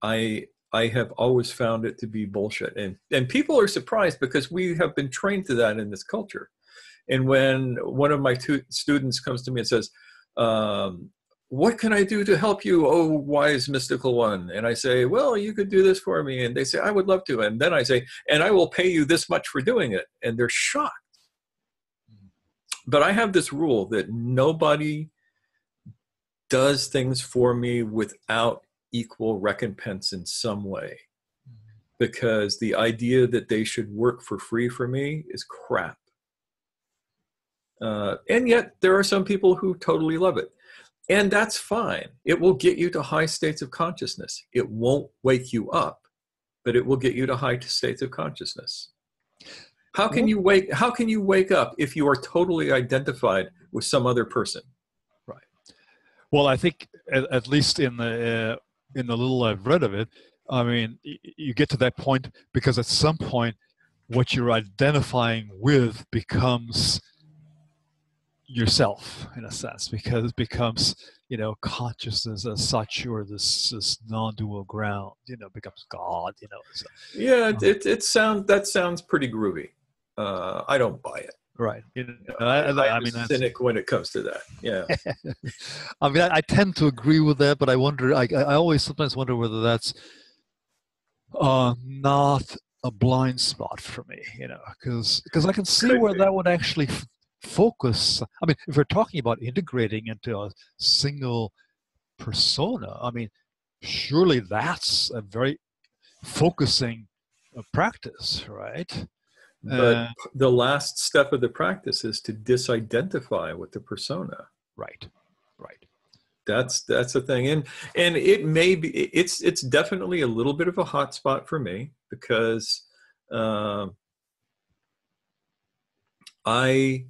I I have always found it to be bullshit. And and people are surprised because we have been trained to that in this culture. And when one of my two students comes to me and says, um, "What can I do to help you, oh wise mystical one?" and I say, "Well, you could do this for me," and they say, "I would love to," and then I say, "And I will pay you this much for doing it," and they're shocked. But I have this rule that nobody does things for me without equal recompense in some way because the idea that they should work for free for me is crap. Uh, and yet, there are some people who totally love it. And that's fine. It will get you to high states of consciousness. It won't wake you up, but it will get you to high states of consciousness. How can you wake how can you wake up if you are totally identified with some other person? Right. Well, I think at, at least in the uh, in the little I've read of it, I mean, you get to that point because at some point, what you're identifying with becomes yourself in a sense because it becomes you know consciousness as such or this this non-dual ground you know becomes god you know so, yeah it, it, it sounds that sounds pretty groovy uh, i don't buy it right. You know, I, I, I mean, a cynic when it comes to that. Yeah. [laughs] I mean, I, I, tend to agree with that, but I wonder. I, I always sometimes wonder whether that's uh, not a blind spot for me. You know, because because I can see Could where be. that would actually f- focus. I mean, if we're talking about integrating into a single persona, I mean, surely that's a very focusing practice, right? But uh, the last step of the practice is to disidentify with the persona. Right. Right. That's that's the thing, and and it may be it's it's definitely a little bit of a hot spot for me because uh, I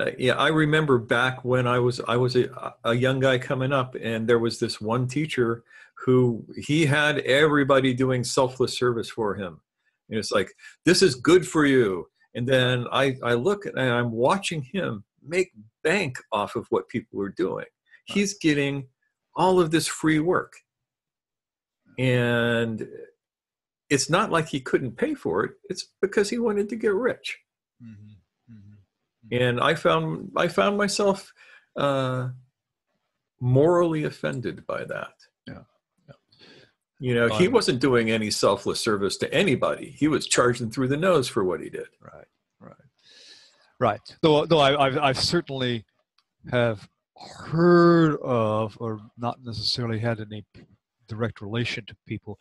uh, yeah I remember back when I was I was a, a young guy coming up, and there was this one teacher who he had everybody doing selfless service for him and it's like, this is good for you. And then I, I look and I'm watching him make bank off of what people are doing. He's getting all of this free work. And it's not like he couldn't pay for it, it's because he wanted to get rich. Mm-hmm. Mm-hmm. And I found I found myself uh, morally offended by that. You know, he wasn't doing any selfless service to anybody. He was charging through the nose for what he did. Right, right, right. Though, though I, I've, I've certainly have heard of, or not necessarily had any direct relation to people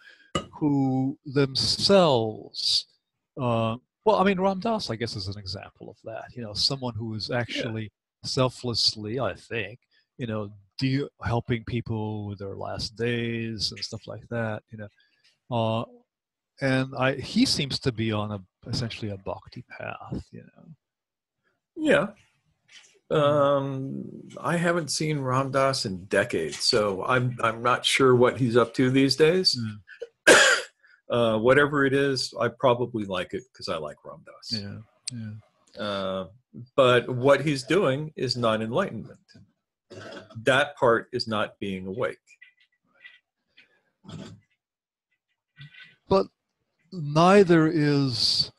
who themselves, uh, well, I mean, Ram Dass, I guess, is an example of that. You know, someone who is actually yeah. selflessly, I think, you know, de- helping people with their last days and stuff like that. You know, uh, and I he seems to be on a essentially a bhakti path. You know. Yeah. Um, I haven't seen Ram Dass in decades, so I'm I'm not sure what he's up to these days. Mm. [coughs] uh, whatever it is, I probably like it because I like Ram Dass. Yeah, yeah. Uh, but what he's doing is not enlightenment that part is not being awake. But neither is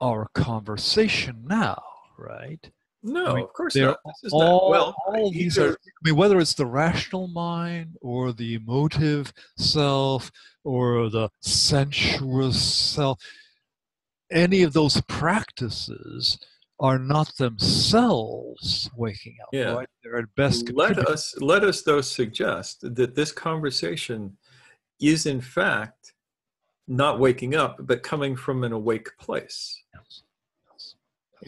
our conversation now, right? No, I mean, of course not. all, well, all these are, I mean, whether it's the rational mind or the emotive self or the sensuous self, any of those practices are not themselves waking up. Yeah. Right? They're at best. Let us let us though suggest that this conversation is in fact not waking up, but coming from an awake place. Yes.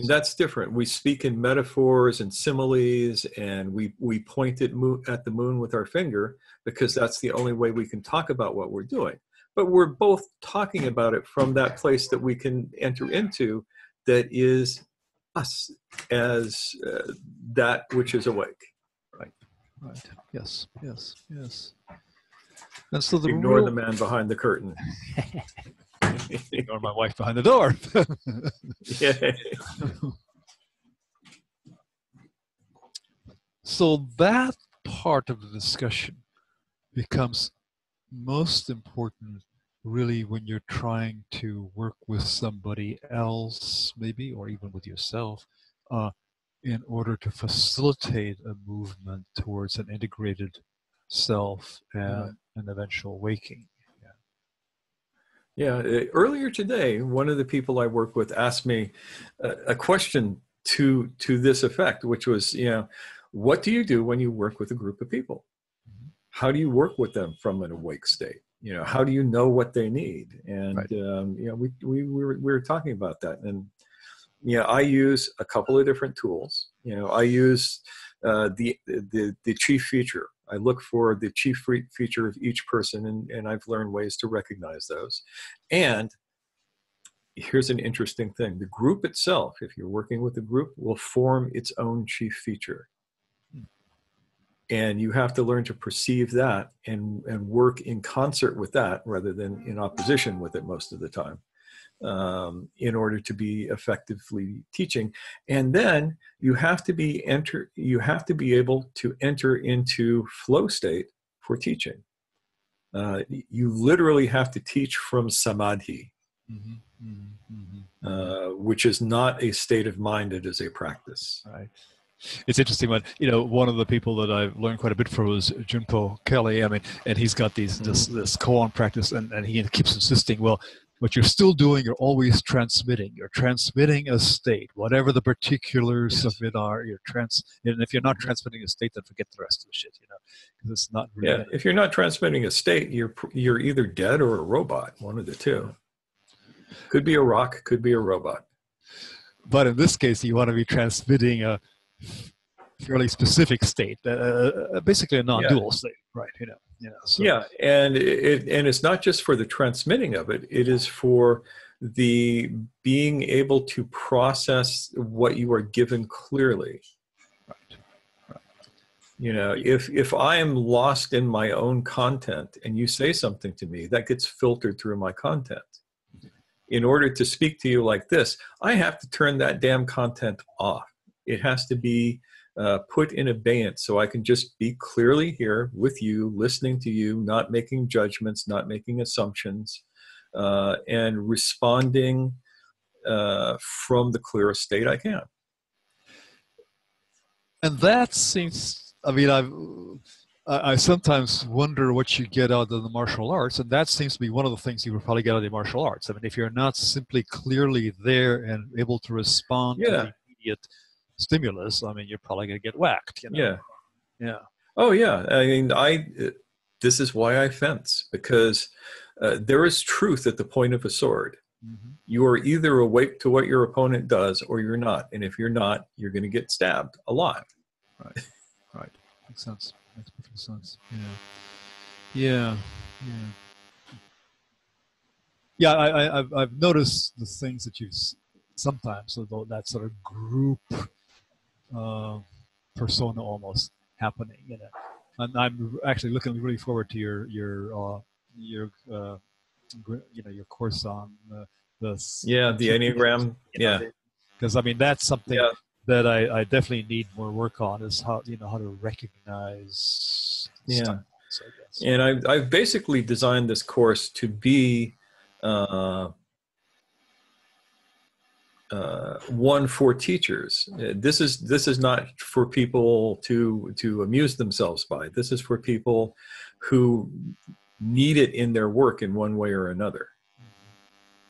That's different. We speak in metaphors and similes, and we we point at, mo- at the moon with our finger because that's the only way we can talk about what we're doing. But we're both talking about it from that place that we can enter into that is us as uh, that which is awake. Right. Right. Yes. Yes. Yes. And so the ignore real... the man behind the curtain. [laughs] ignore my wife behind the door. yeah. [laughs] so that part of the discussion becomes most important really when you're trying to work with somebody else, maybe, or even with yourself, uh, in order to facilitate a movement towards an integrated self and an eventual waking. Yeah. yeah. Earlier today, one of the people I work with asked me a, a question to to this effect, which was, you know, what do you do when you work with a group of people? Mm-hmm. How do you work with them from an awake state? You know how do you know what they need? And right. um, you know we, we, we, were, we were talking about that. And you know i use a couple of different tools. You know i use uh, the, the the chief feature. I look for the chief feature of each person and, and i've learned ways to recognize those. And here's an interesting thing. The group itself if you're working with a group will form its own chief feature and you have to learn to perceive that and and work in concert with that rather than in opposition with it most of the time um, in order to be effectively teaching and then you have to be enter you have to be able to enter into flow state for teaching uh, you literally have to teach from samadhi mm-hmm, mm-hmm, mm-hmm. uh, which is not a state of mind, it is a practice. Right. It's interesting when you know one of the people that I've learned quite a bit from was Junpo Kelly. I mean, and he's got these mm-hmm. this this koan practice, and, and he keeps insisting, well, what you're still doing, you're always transmitting. You're transmitting a state, whatever the particulars yes. of it are. You're trans, and if you're not transmitting a state, then forget the rest of the shit. You know, because it's not. Really yeah, if you're not transmitting a state, you're you're either dead or a robot. One of the two. Could be a rock. Could be a robot. But in this case, you want to be transmitting a fairly specific state, uh, uh basically a non-dual yeah. state, right? You know. Yeah. So. Yeah, and it and it's not just for the transmitting of it. It is for the being able to process what you are given clearly. Right. right. You know, if if I am lost in my own content and you say something to me, that gets filtered through my content. In order to speak to you like this, I have to turn that damn content off. It has to be uh, put in abeyance so I can just be clearly here with you, listening to you, not making judgments, not making assumptions, uh, and responding uh, from the clearest state I can. And that seems, I mean, I've. I sometimes wonder what you get out of the martial arts, and that seems to be one of the things you would probably get out of the martial arts. I mean, if you're not simply clearly there and able to respond yeah. to the immediate stimulus, I mean, you're probably going to get whacked. You know? Yeah. Yeah. Oh yeah. I mean, I. This is why I fence because uh, there is truth at the point of a sword. Mm-hmm. You are either awake to what your opponent does or you're not, and if you're not, you're going to get stabbed a lot. Right. Right. Makes sense. Makes perfect sense. Yeah. Yeah. Yeah. Yeah, I, have I've noticed the things that you've sometimes, so that sort of group uh, persona almost happening. You know, and I'm actually looking really forward to your your uh, your uh, you know your course on the yeah the enneagram you know, yeah because I mean that's something yeah. that I, I definitely need more work on is how you know how to recognize yeah styles, and I've, I've basically designed this course to be uh, uh, one for teachers. Uh, this is this is not for people to to amuse themselves by. This is for people who need it in their work in one way or another.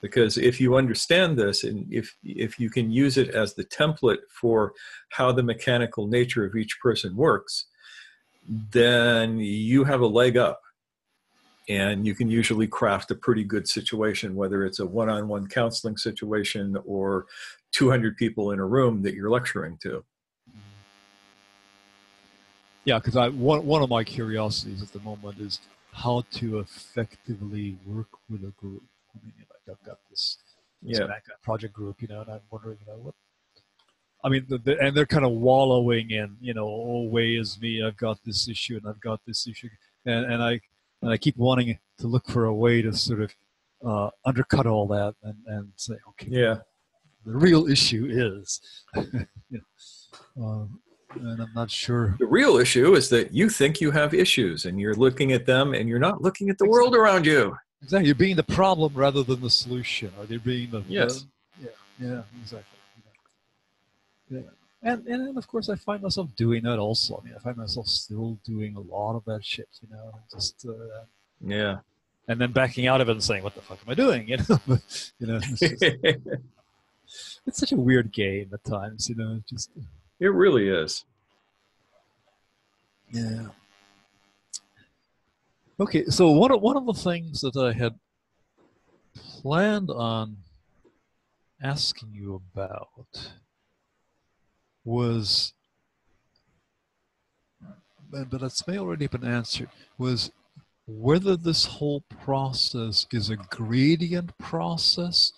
Because if you understand this, and if if you can use it as the template for how the mechanical nature of each person works, then you have a leg up and you can usually craft a pretty good situation whether it's a one-on-one counseling situation or 200 people in a room that you're lecturing to yeah because i one, one of my curiosities at the moment is how to effectively work with a group i mean like i've got this, this yeah. project group you know and i'm wondering you know what I mean, the, the, and they're kind of wallowing in, you know, oh, way is me. I've got this issue and I've got this issue, and and I and I keep wanting to look for a way to sort of uh, undercut all that and, and say, okay, yeah, the real issue is, [laughs] you know, um, and I'm not sure. The real issue is that you think you have issues and you're looking at them and you're not looking at the exactly. world around you. Exactly, you're being the problem rather than the solution, Are they're being the yes, the, yeah, yeah, exactly. Yeah and and of course I find myself doing that also. I mean, I find myself still doing a lot of that shit, you know, just uh, yeah, and then backing out of it and saying, "What the fuck am I doing?" [laughs] You know, but, you know, it's, just, [laughs] it's, such a weird game at times, you know. Just it really is. Yeah. Okay, so one of one of the things that I had planned on asking you about was, but it's may already been answered, was whether this whole process is a gradient process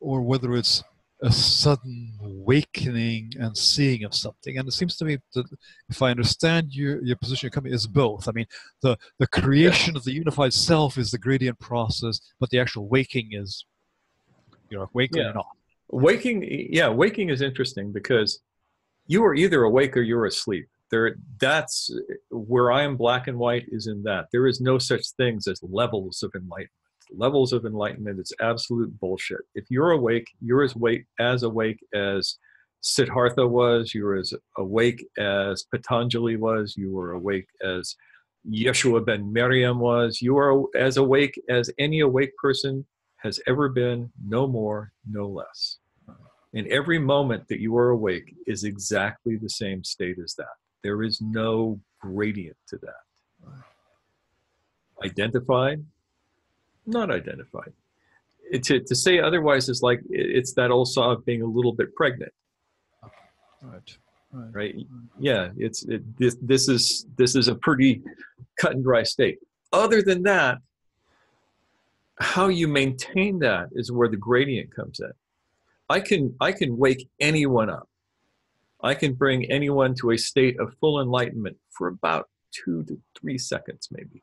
or whether it's a sudden awakening and seeing of something. And it seems to me that if I understand your, your position, you're coming is both. I mean, the, the creation of the unified self is the gradient process, but the actual waking is you're waking yeah. or not. Waking, yeah, waking is interesting because you are either awake or you're asleep. There, that's where I am black and white is in that. There is no such things as levels of enlightenment. levels of enlightenment. It's absolute bullshit. If you're awake, you're as awake as awake as Siddhartha was. You were as awake as Patanjali was. You were awake as Yeshua ben Maryam was. You are as awake as any awake person has ever been, no more, no less. And every moment that you are awake is exactly the same state as that. There is no gradient to that. Identified, not identified. It, to, to say otherwise is like it's that old saw of being a little bit pregnant. Right. Right. right? Yeah, it's it, this. This is this is a pretty cut and dry state. Other than that, how you maintain that is where the gradient comes in. I can I can wake anyone up. I can bring anyone to a state of full enlightenment for about two to three seconds, maybe.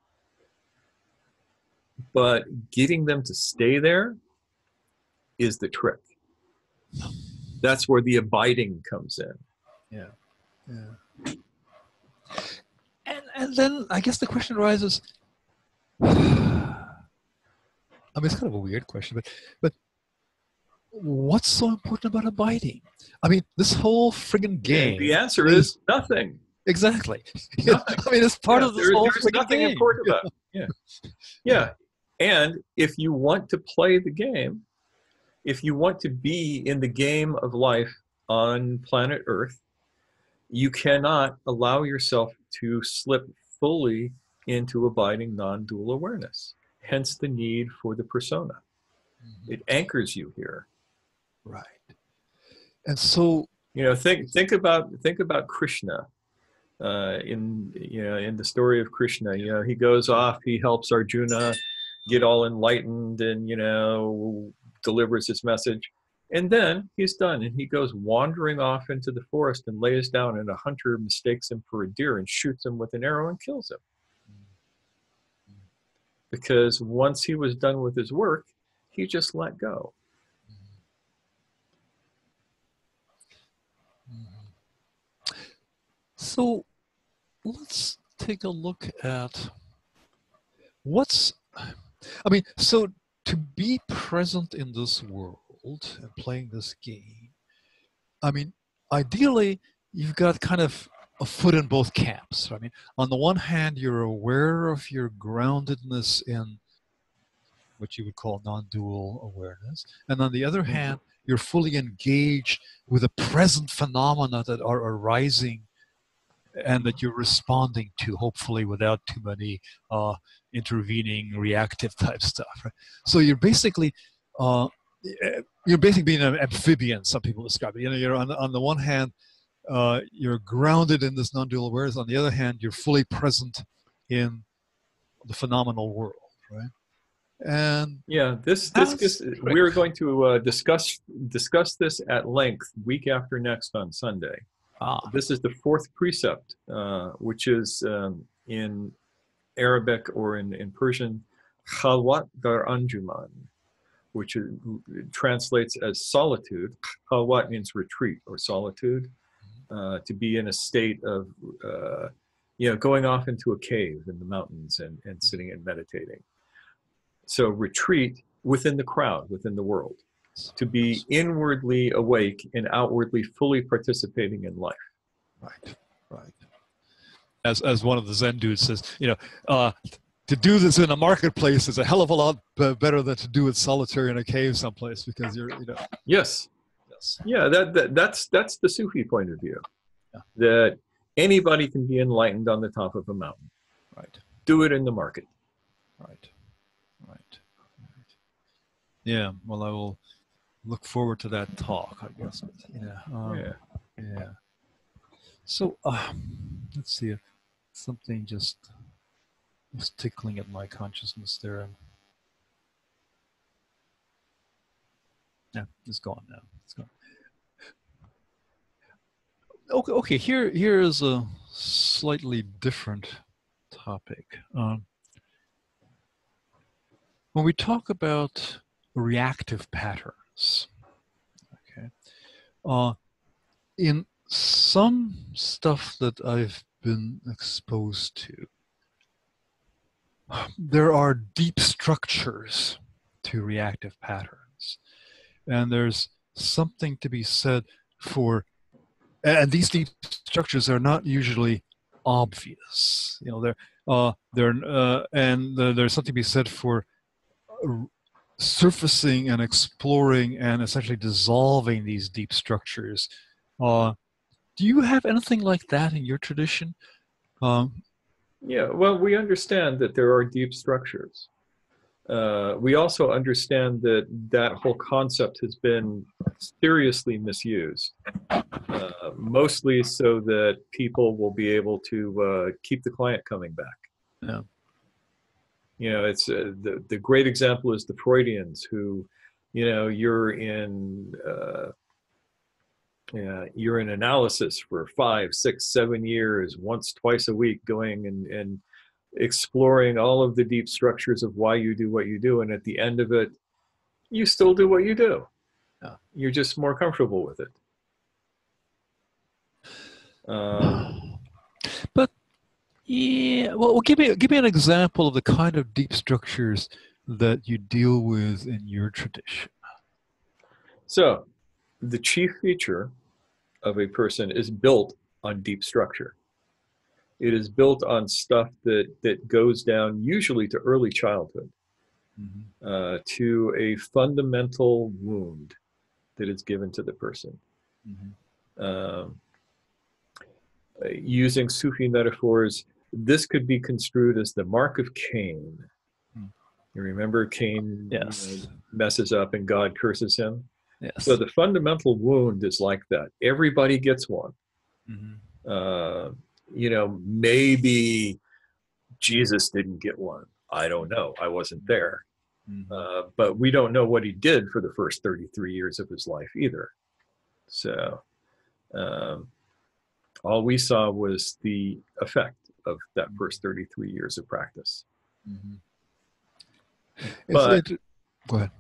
But getting them to stay there is the trick. That's where the abiding comes in. Yeah. Yeah. And and then I guess the question arises [sighs] I mean it's kind of a weird question, but but what's so important about abiding? I mean, this whole friggin' game. The answer is nothing. Exactly. [laughs] Nothing. I mean, it's part yeah, of this there, whole there's nothing game. important about it. Yeah. [laughs] yeah. And if you want to play the game, if you want to be in the game of life on planet Earth, you cannot allow yourself to slip fully into abiding non dual awareness. Hence the need for the persona. Mm-hmm. It anchors you here. Right. And so you know, think think about think about Krishna. Uh, in you know in the story of Krishna, you know he goes off, he helps Arjuna get all enlightened, and you know delivers his message, and then he's done, and he goes wandering off into the forest and lays down, and a hunter mistakes him for a deer and shoots him with an arrow and kills him. Because once he was done with his work, he just let go. So let's take a look at what's, I mean, so to be present in this world and playing this game, I mean, ideally, you've got kind of a foot in both camps. I mean, on the one hand, you're aware of your groundedness in what you would call non-dual awareness, and on the other mm-hmm. hand, you're fully engaged with the present phenomena that are arising and that you're responding to, hopefully without too many uh, intervening reactive [laughs] type stuff. Right? So you're basically uh, you're basically being an amphibian. Some people describe it. You know, you're on on the one hand, uh, you're grounded in this non-dual awareness. On the other hand, you're fully present in the phenomenal world, right? And yeah, this this, this we're going to uh, discuss discuss this at length week after next on Sunday. Ah. This is the fourth precept, uh, which is um, in Arabic or in, in Persian, Khalwat dar anjuman, which is, translates as solitude. Khalwat means retreat or solitude, uh, to be in a state of, uh, you know, going off into a cave in the mountains and, and sitting and meditating. So retreat within the crowd, within the world to be inwardly awake and outwardly fully participating in life. Right, right. As, as one of the Zen dudes says, you know, uh, to do this in a marketplace is a hell of a lot better than to do it solitary in a cave someplace because you're, you know. Yes. Yes. Yeah, that, that that's that's the Sufi point of view. Yeah. That anybody can be enlightened on the top of a mountain. Right. Do it in the market. Right. Right. right. Yeah. Well, I will look forward to that talk, I guess. Yeah. Um, yeah. Yeah. So uh, let's see if something just was tickling at my consciousness there. Yeah, it's gone now. It's gone. Okay, okay. Here, here is a slightly different topic. Um, when we talk about reactive pattern, Okay. Uh, in some stuff that I've been exposed to, there are deep structures to reactive patterns. And there's something to be said for, and these deep structures are not usually obvious. You know, they're, uh, they're, uh, and there's something to be said for surfacing and exploring and essentially dissolving these deep structures. Uh, do you have anything like that in your tradition? Um, yeah, well, we understand that there are deep structures. Uh, we also understand that that whole concept has been seriously misused, uh, mostly so that people will be able to uh, keep the client coming back. Yeah. You know, it's uh, the the great example is the Freudians who, you know, you're in uh, yeah, you're in analysis for five, six, seven years, once, twice a week, going and, and exploring all of the deep structures of why you do what you do. And at the end of it, you still do what you do. You're just more comfortable with it. Um, yeah, well, give me give me an example of the kind of deep structures that you deal with in your tradition. So, the chief feature of a person is built on deep structure. It is built on stuff that that goes down usually to early childhood, mm-hmm. uh, to a fundamental wound that is given to the person. Mm-hmm. Um, using Sufi metaphors, this could be construed as the mark of Cain. Mm. You remember Cain yes. you know, messes up and God curses him? Yes. So the fundamental wound is like that. Everybody gets one. Mm-hmm. Uh, you know, maybe Jesus didn't get one. I don't know. I wasn't there. Mm-hmm. Uh, but we don't know what he did for the first 33 years of his life either. So um, all we saw was the effect of that first 33 years of practice. Mm-hmm. But it, go ahead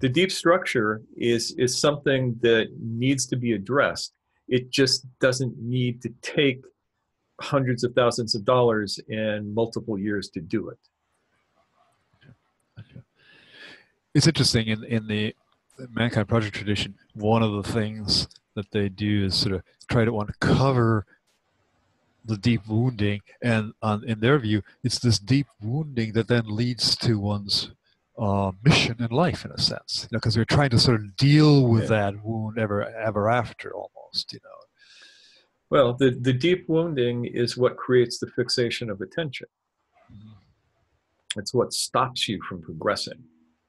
the deep structure is is something that needs to be addressed it just doesn't need to take hundreds of thousands of dollars and multiple years to do it it's interesting in in the mankind project tradition one of the things that they do is sort of try to uncover the deep wounding and on, in their view it's this deep wounding that then leads to one's uh, mission in life in a sense because you know, we're trying to sort of deal with yeah. that wound ever ever after almost you know well the the deep wounding is what creates the fixation of attention mm-hmm. it's what stops you from progressing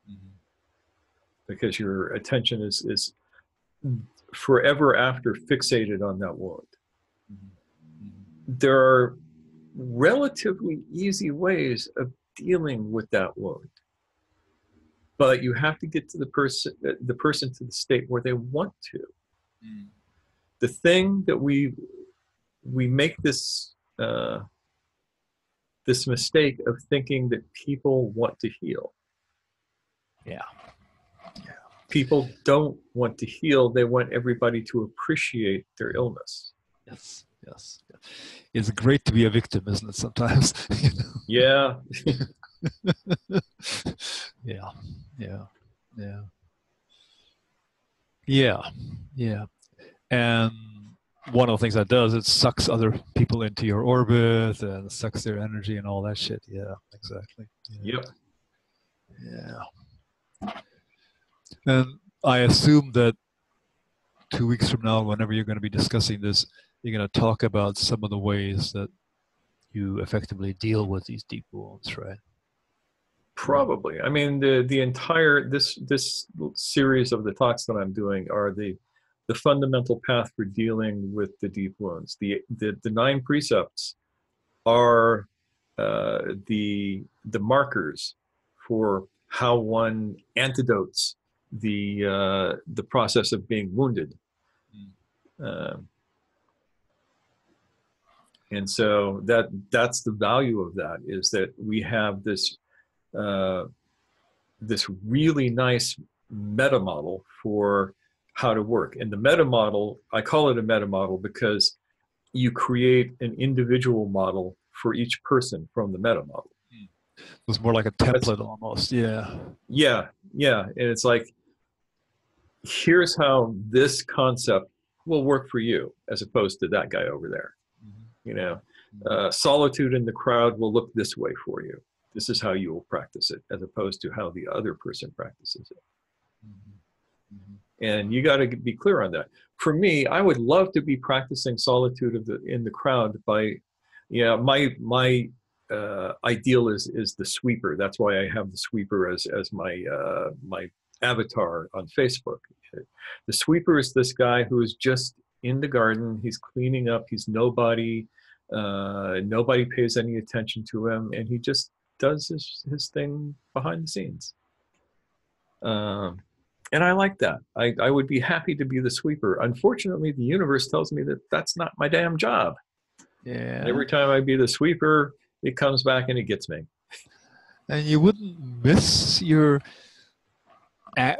mm-hmm. because your attention is is forever after fixated on that wound. There are relatively easy ways of dealing with that wound. But you have to get to the person the person to the state where they want to. Mm. the thing that we we make this uh, this mistake of thinking that people want to heal. Yeah yeah. People don't want to heal. They want everybody to appreciate their illness. Yes yes it's great to be a victim isn't it sometimes [laughs] yeah [laughs] yeah yeah, yeah, yeah, yeah. And one of the things that does it sucks other people into your orbit and sucks their energy and all that shit. Yeah, exactly. Yeah. Yep. Yeah. And I assume that two weeks from now, whenever you're going to be discussing this, you're going to talk about some of the ways that you effectively deal with these deep wounds, right? Probably. I mean, the the entire this this series of the talks that I'm doing are the the fundamental path for dealing with the deep wounds. The the, the nine precepts are uh, the the markers for how one antidotes the uh, the process of being wounded. Uh, and so that that's the value of that is that we have this uh, this really nice meta model for how to work. And the meta model, I call it a meta model because you create an individual model for each person from the meta model. It was more like a template almost. Yeah. Yeah. Yeah. And it's like, here's how this concept will work for you as opposed to that guy over there. You know, uh, solitude in the crowd will look this way for you. This is how you will practice it as opposed to how the other person practices it. And you got to be clear on that. For me, I would love to be practicing solitude of the in the crowd by, yeah, my my uh, ideal is is the sweeper. That's why I have the sweeper as as my uh, my avatar on Facebook. The sweeper is this guy who is just in the garden. He's cleaning up. He's nobody. Uh, nobody pays any attention to him, and he just does his his thing behind the scenes. Um, and I like that. I, I would be happy to be the sweeper. Unfortunately, the universe tells me that that's not my damn job. Yeah. Every time I be the sweeper, it comes back and it gets me. And you wouldn't miss your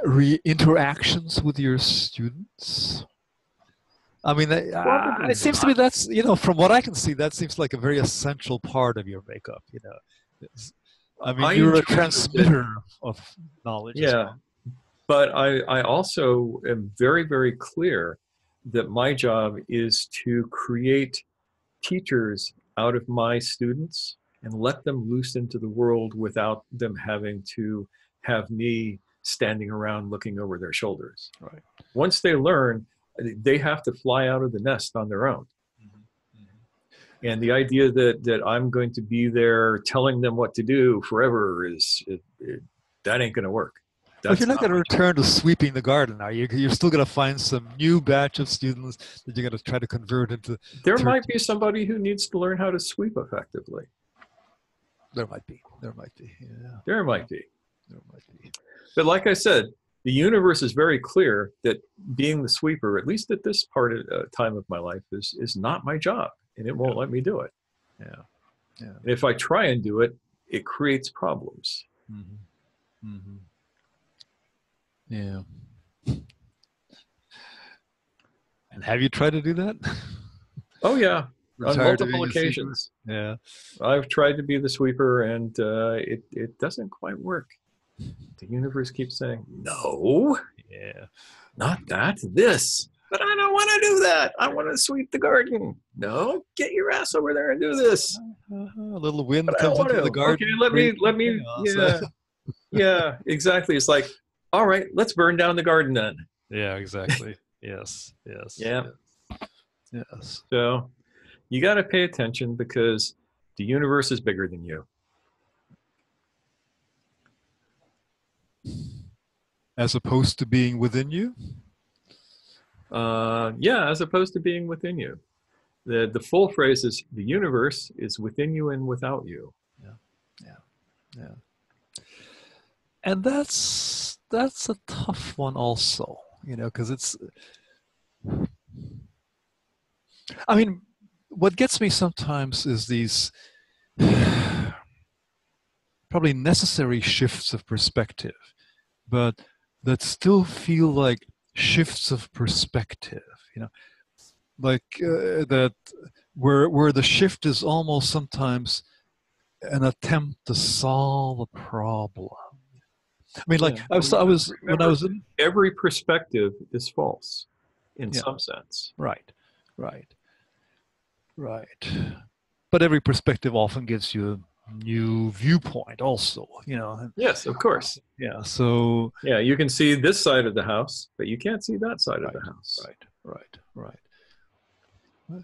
re- interactions with your students. I mean, uh, it seems to me that's you know, from what I can see, that seems like a very essential part of your makeup. You know, I mean, I you're a transmitter of knowledge. Yeah, well. but I I also am very very clear that my job is to create teachers out of my students and let them loose into the world without them having to have me standing around looking over their shoulders. Right. Once they learn, they have to fly out of the nest on their own. Mm-hmm. Mm-hmm. And the idea that that I'm going to be there telling them what to do forever is it, it, that ain't going to work. That's you're not, not going to return to sweeping the garden, are you? You're still going to find some new batch of students that you're going to try to convert into. There might be somebody who needs to learn how to sweep effectively. There might be. There might be. Yeah. There might be. There might be. But like I said, the universe is very clear that being the sweeper, at least at this part of uh, time of my life, is is not my job, and it won't yeah. let me do it. Yeah. Yeah. And if I try and do it, it creates problems. Mm-hmm. Mm-hmm. Yeah. And have you tried to do that? Oh yeah, [laughs] on multiple occasions. Yeah, I've tried to be the sweeper, and uh, it it doesn't quite work. The universe keeps saying, "No, yeah, not that. This." But I don't want to do that. I want to sweep the garden. No, get your ass over there and do this. Uh-huh. [laughs] A little wind but comes into to. the garden. Okay, let me let me. Yeah, [laughs] yeah, exactly. It's like all right, let's burn down the garden then. Yeah, exactly. yes, yes. [laughs] Yeah. Yes. yes. So you got to pay attention because the universe is bigger than you. As opposed to being within you? Uh, yeah, as opposed to being within you. The, the full phrase is the universe is within you and without you. Yeah, yeah, yeah. And that's that's a tough one also you know because it's i mean what gets me sometimes is these [sighs] probably necessary shifts of perspective but that still feel like shifts of perspective you know like uh, that where where the shift is almost sometimes an attempt to solve a problem I mean, like yeah. I was, I was Remember, when I was in every perspective is false, in yeah. some sense. Right, right, right. But every perspective often gives you new viewpoint, also. You know. Yes, of course. Yeah. So. Yeah, you can see this side of the house, but you can't see that side right, of the house. Right, right, right.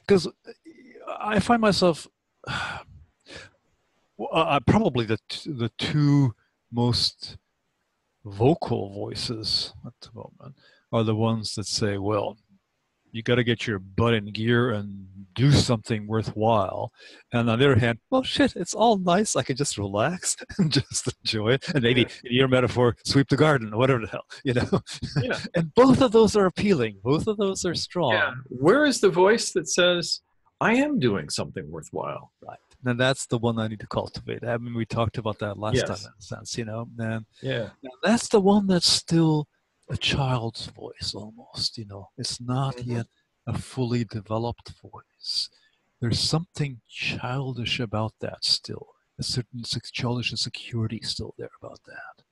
Because I find myself. [sighs] Uh, probably the the two most vocal voices at the moment are the ones that say, well, you got to get your butt in gear and do something worthwhile. And on the other hand, well, shit, it's all nice. I can just relax [laughs] and just enjoy it. And maybe, in your metaphor, sweep the garden or whatever the hell, you know? Yeah. [laughs] and both of those are appealing. Both of those are strong. Yeah. Where is the voice that says, I am doing something worthwhile? Right And that's the one I need to cultivate. I mean, we talked about that last yes. time in a sense, you know. And yeah, that's the one that's still a child's voice almost. You know, it's not mm-hmm. yet a fully developed voice. There's something childish about that still. a certain childish insecurity still there about that.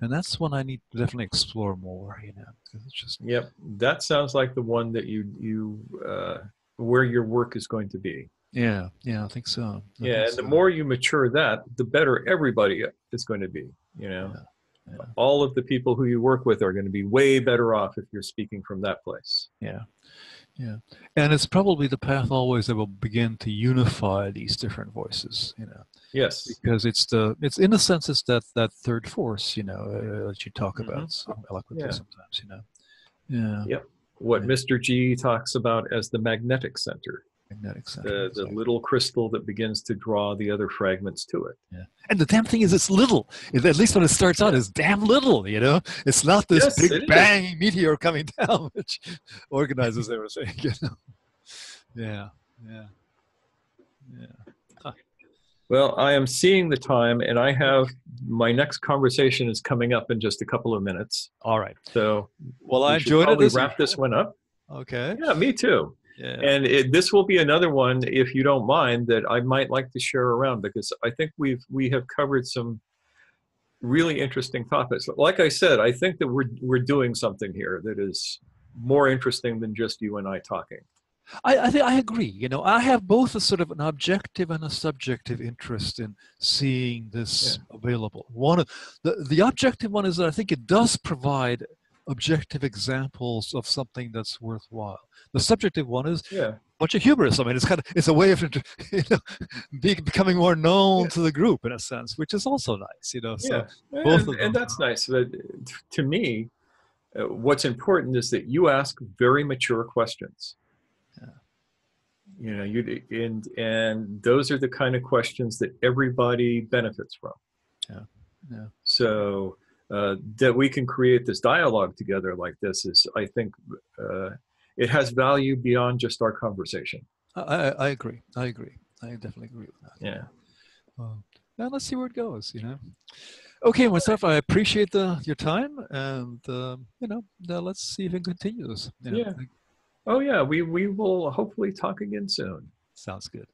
And that's one I need to definitely explore more, you know, because it's just. Yep. That sounds like the one that you, you, uh, where your work is going to be. Yeah. Yeah. I think so. I yeah. think And the more you mature that, the better everybody is going to be, you know. Yeah, yeah. All of the people who you work with are going to be way better off if you're speaking from that place. Yeah. Yeah. And it's probably the path always that will begin to unify these different voices, you know, Yes. because it's the, it's in a sense, it's that, that third force, you know, uh, that you talk about so eloquently Mm-hmm. Yeah. sometimes, you know. Yeah. Yep. What Yeah. Mr. G talks about as the magnetic center, Magnetic center. the, the little crystal that begins to draw the other fragments to it. Yeah. And the damn thing is, it's little. At least when it starts out, it's damn little. You know, it's not this Yes, big is. bang meteor coming [laughs] down, which organizes everything. [laughs] You know. Yeah. Yeah. Yeah. Well, I am seeing the time, and I have my next conversation is coming up in just a couple of minutes. All right. So Well, I we should enjoyed it. wrap this one up. Okay. Yeah, me too. Yeah. And it, this will be another one, if you don't mind, that I might like to share around because I think we've we have covered some really interesting topics. Like I said, I think that we're we're doing something here that is more interesting than just you and I talking. I, I think I agree. You know, I have both a sort of an objective and a subjective interest in seeing this available. One, of- the the objective one is that I think it does provide objective examples of something that's worthwhile. The subjective one is Yeah. a bunch of hubris. I mean, it's kind of it's a way of [laughs] you know be, becoming more known Yeah. to the group in a sense, which is also nice. You know, so yeah. both and, of and that's nice. But to me, uh, what's important is that you ask very mature questions. Yeah. You know, you and and those are the kind of questions that everybody benefits from. Yeah. Yeah. So uh, that we can create this dialogue together like this is, I think, uh, it has value beyond just our conversation. I, I, agree. I agree. I definitely agree with that. Yeah. Well, now let's see where it goes. You know. Okay, myself, I appreciate the your time, and um, you know, let's see if it continues. You know, Yeah. Oh yeah, we we will hopefully talk again soon. sounds good.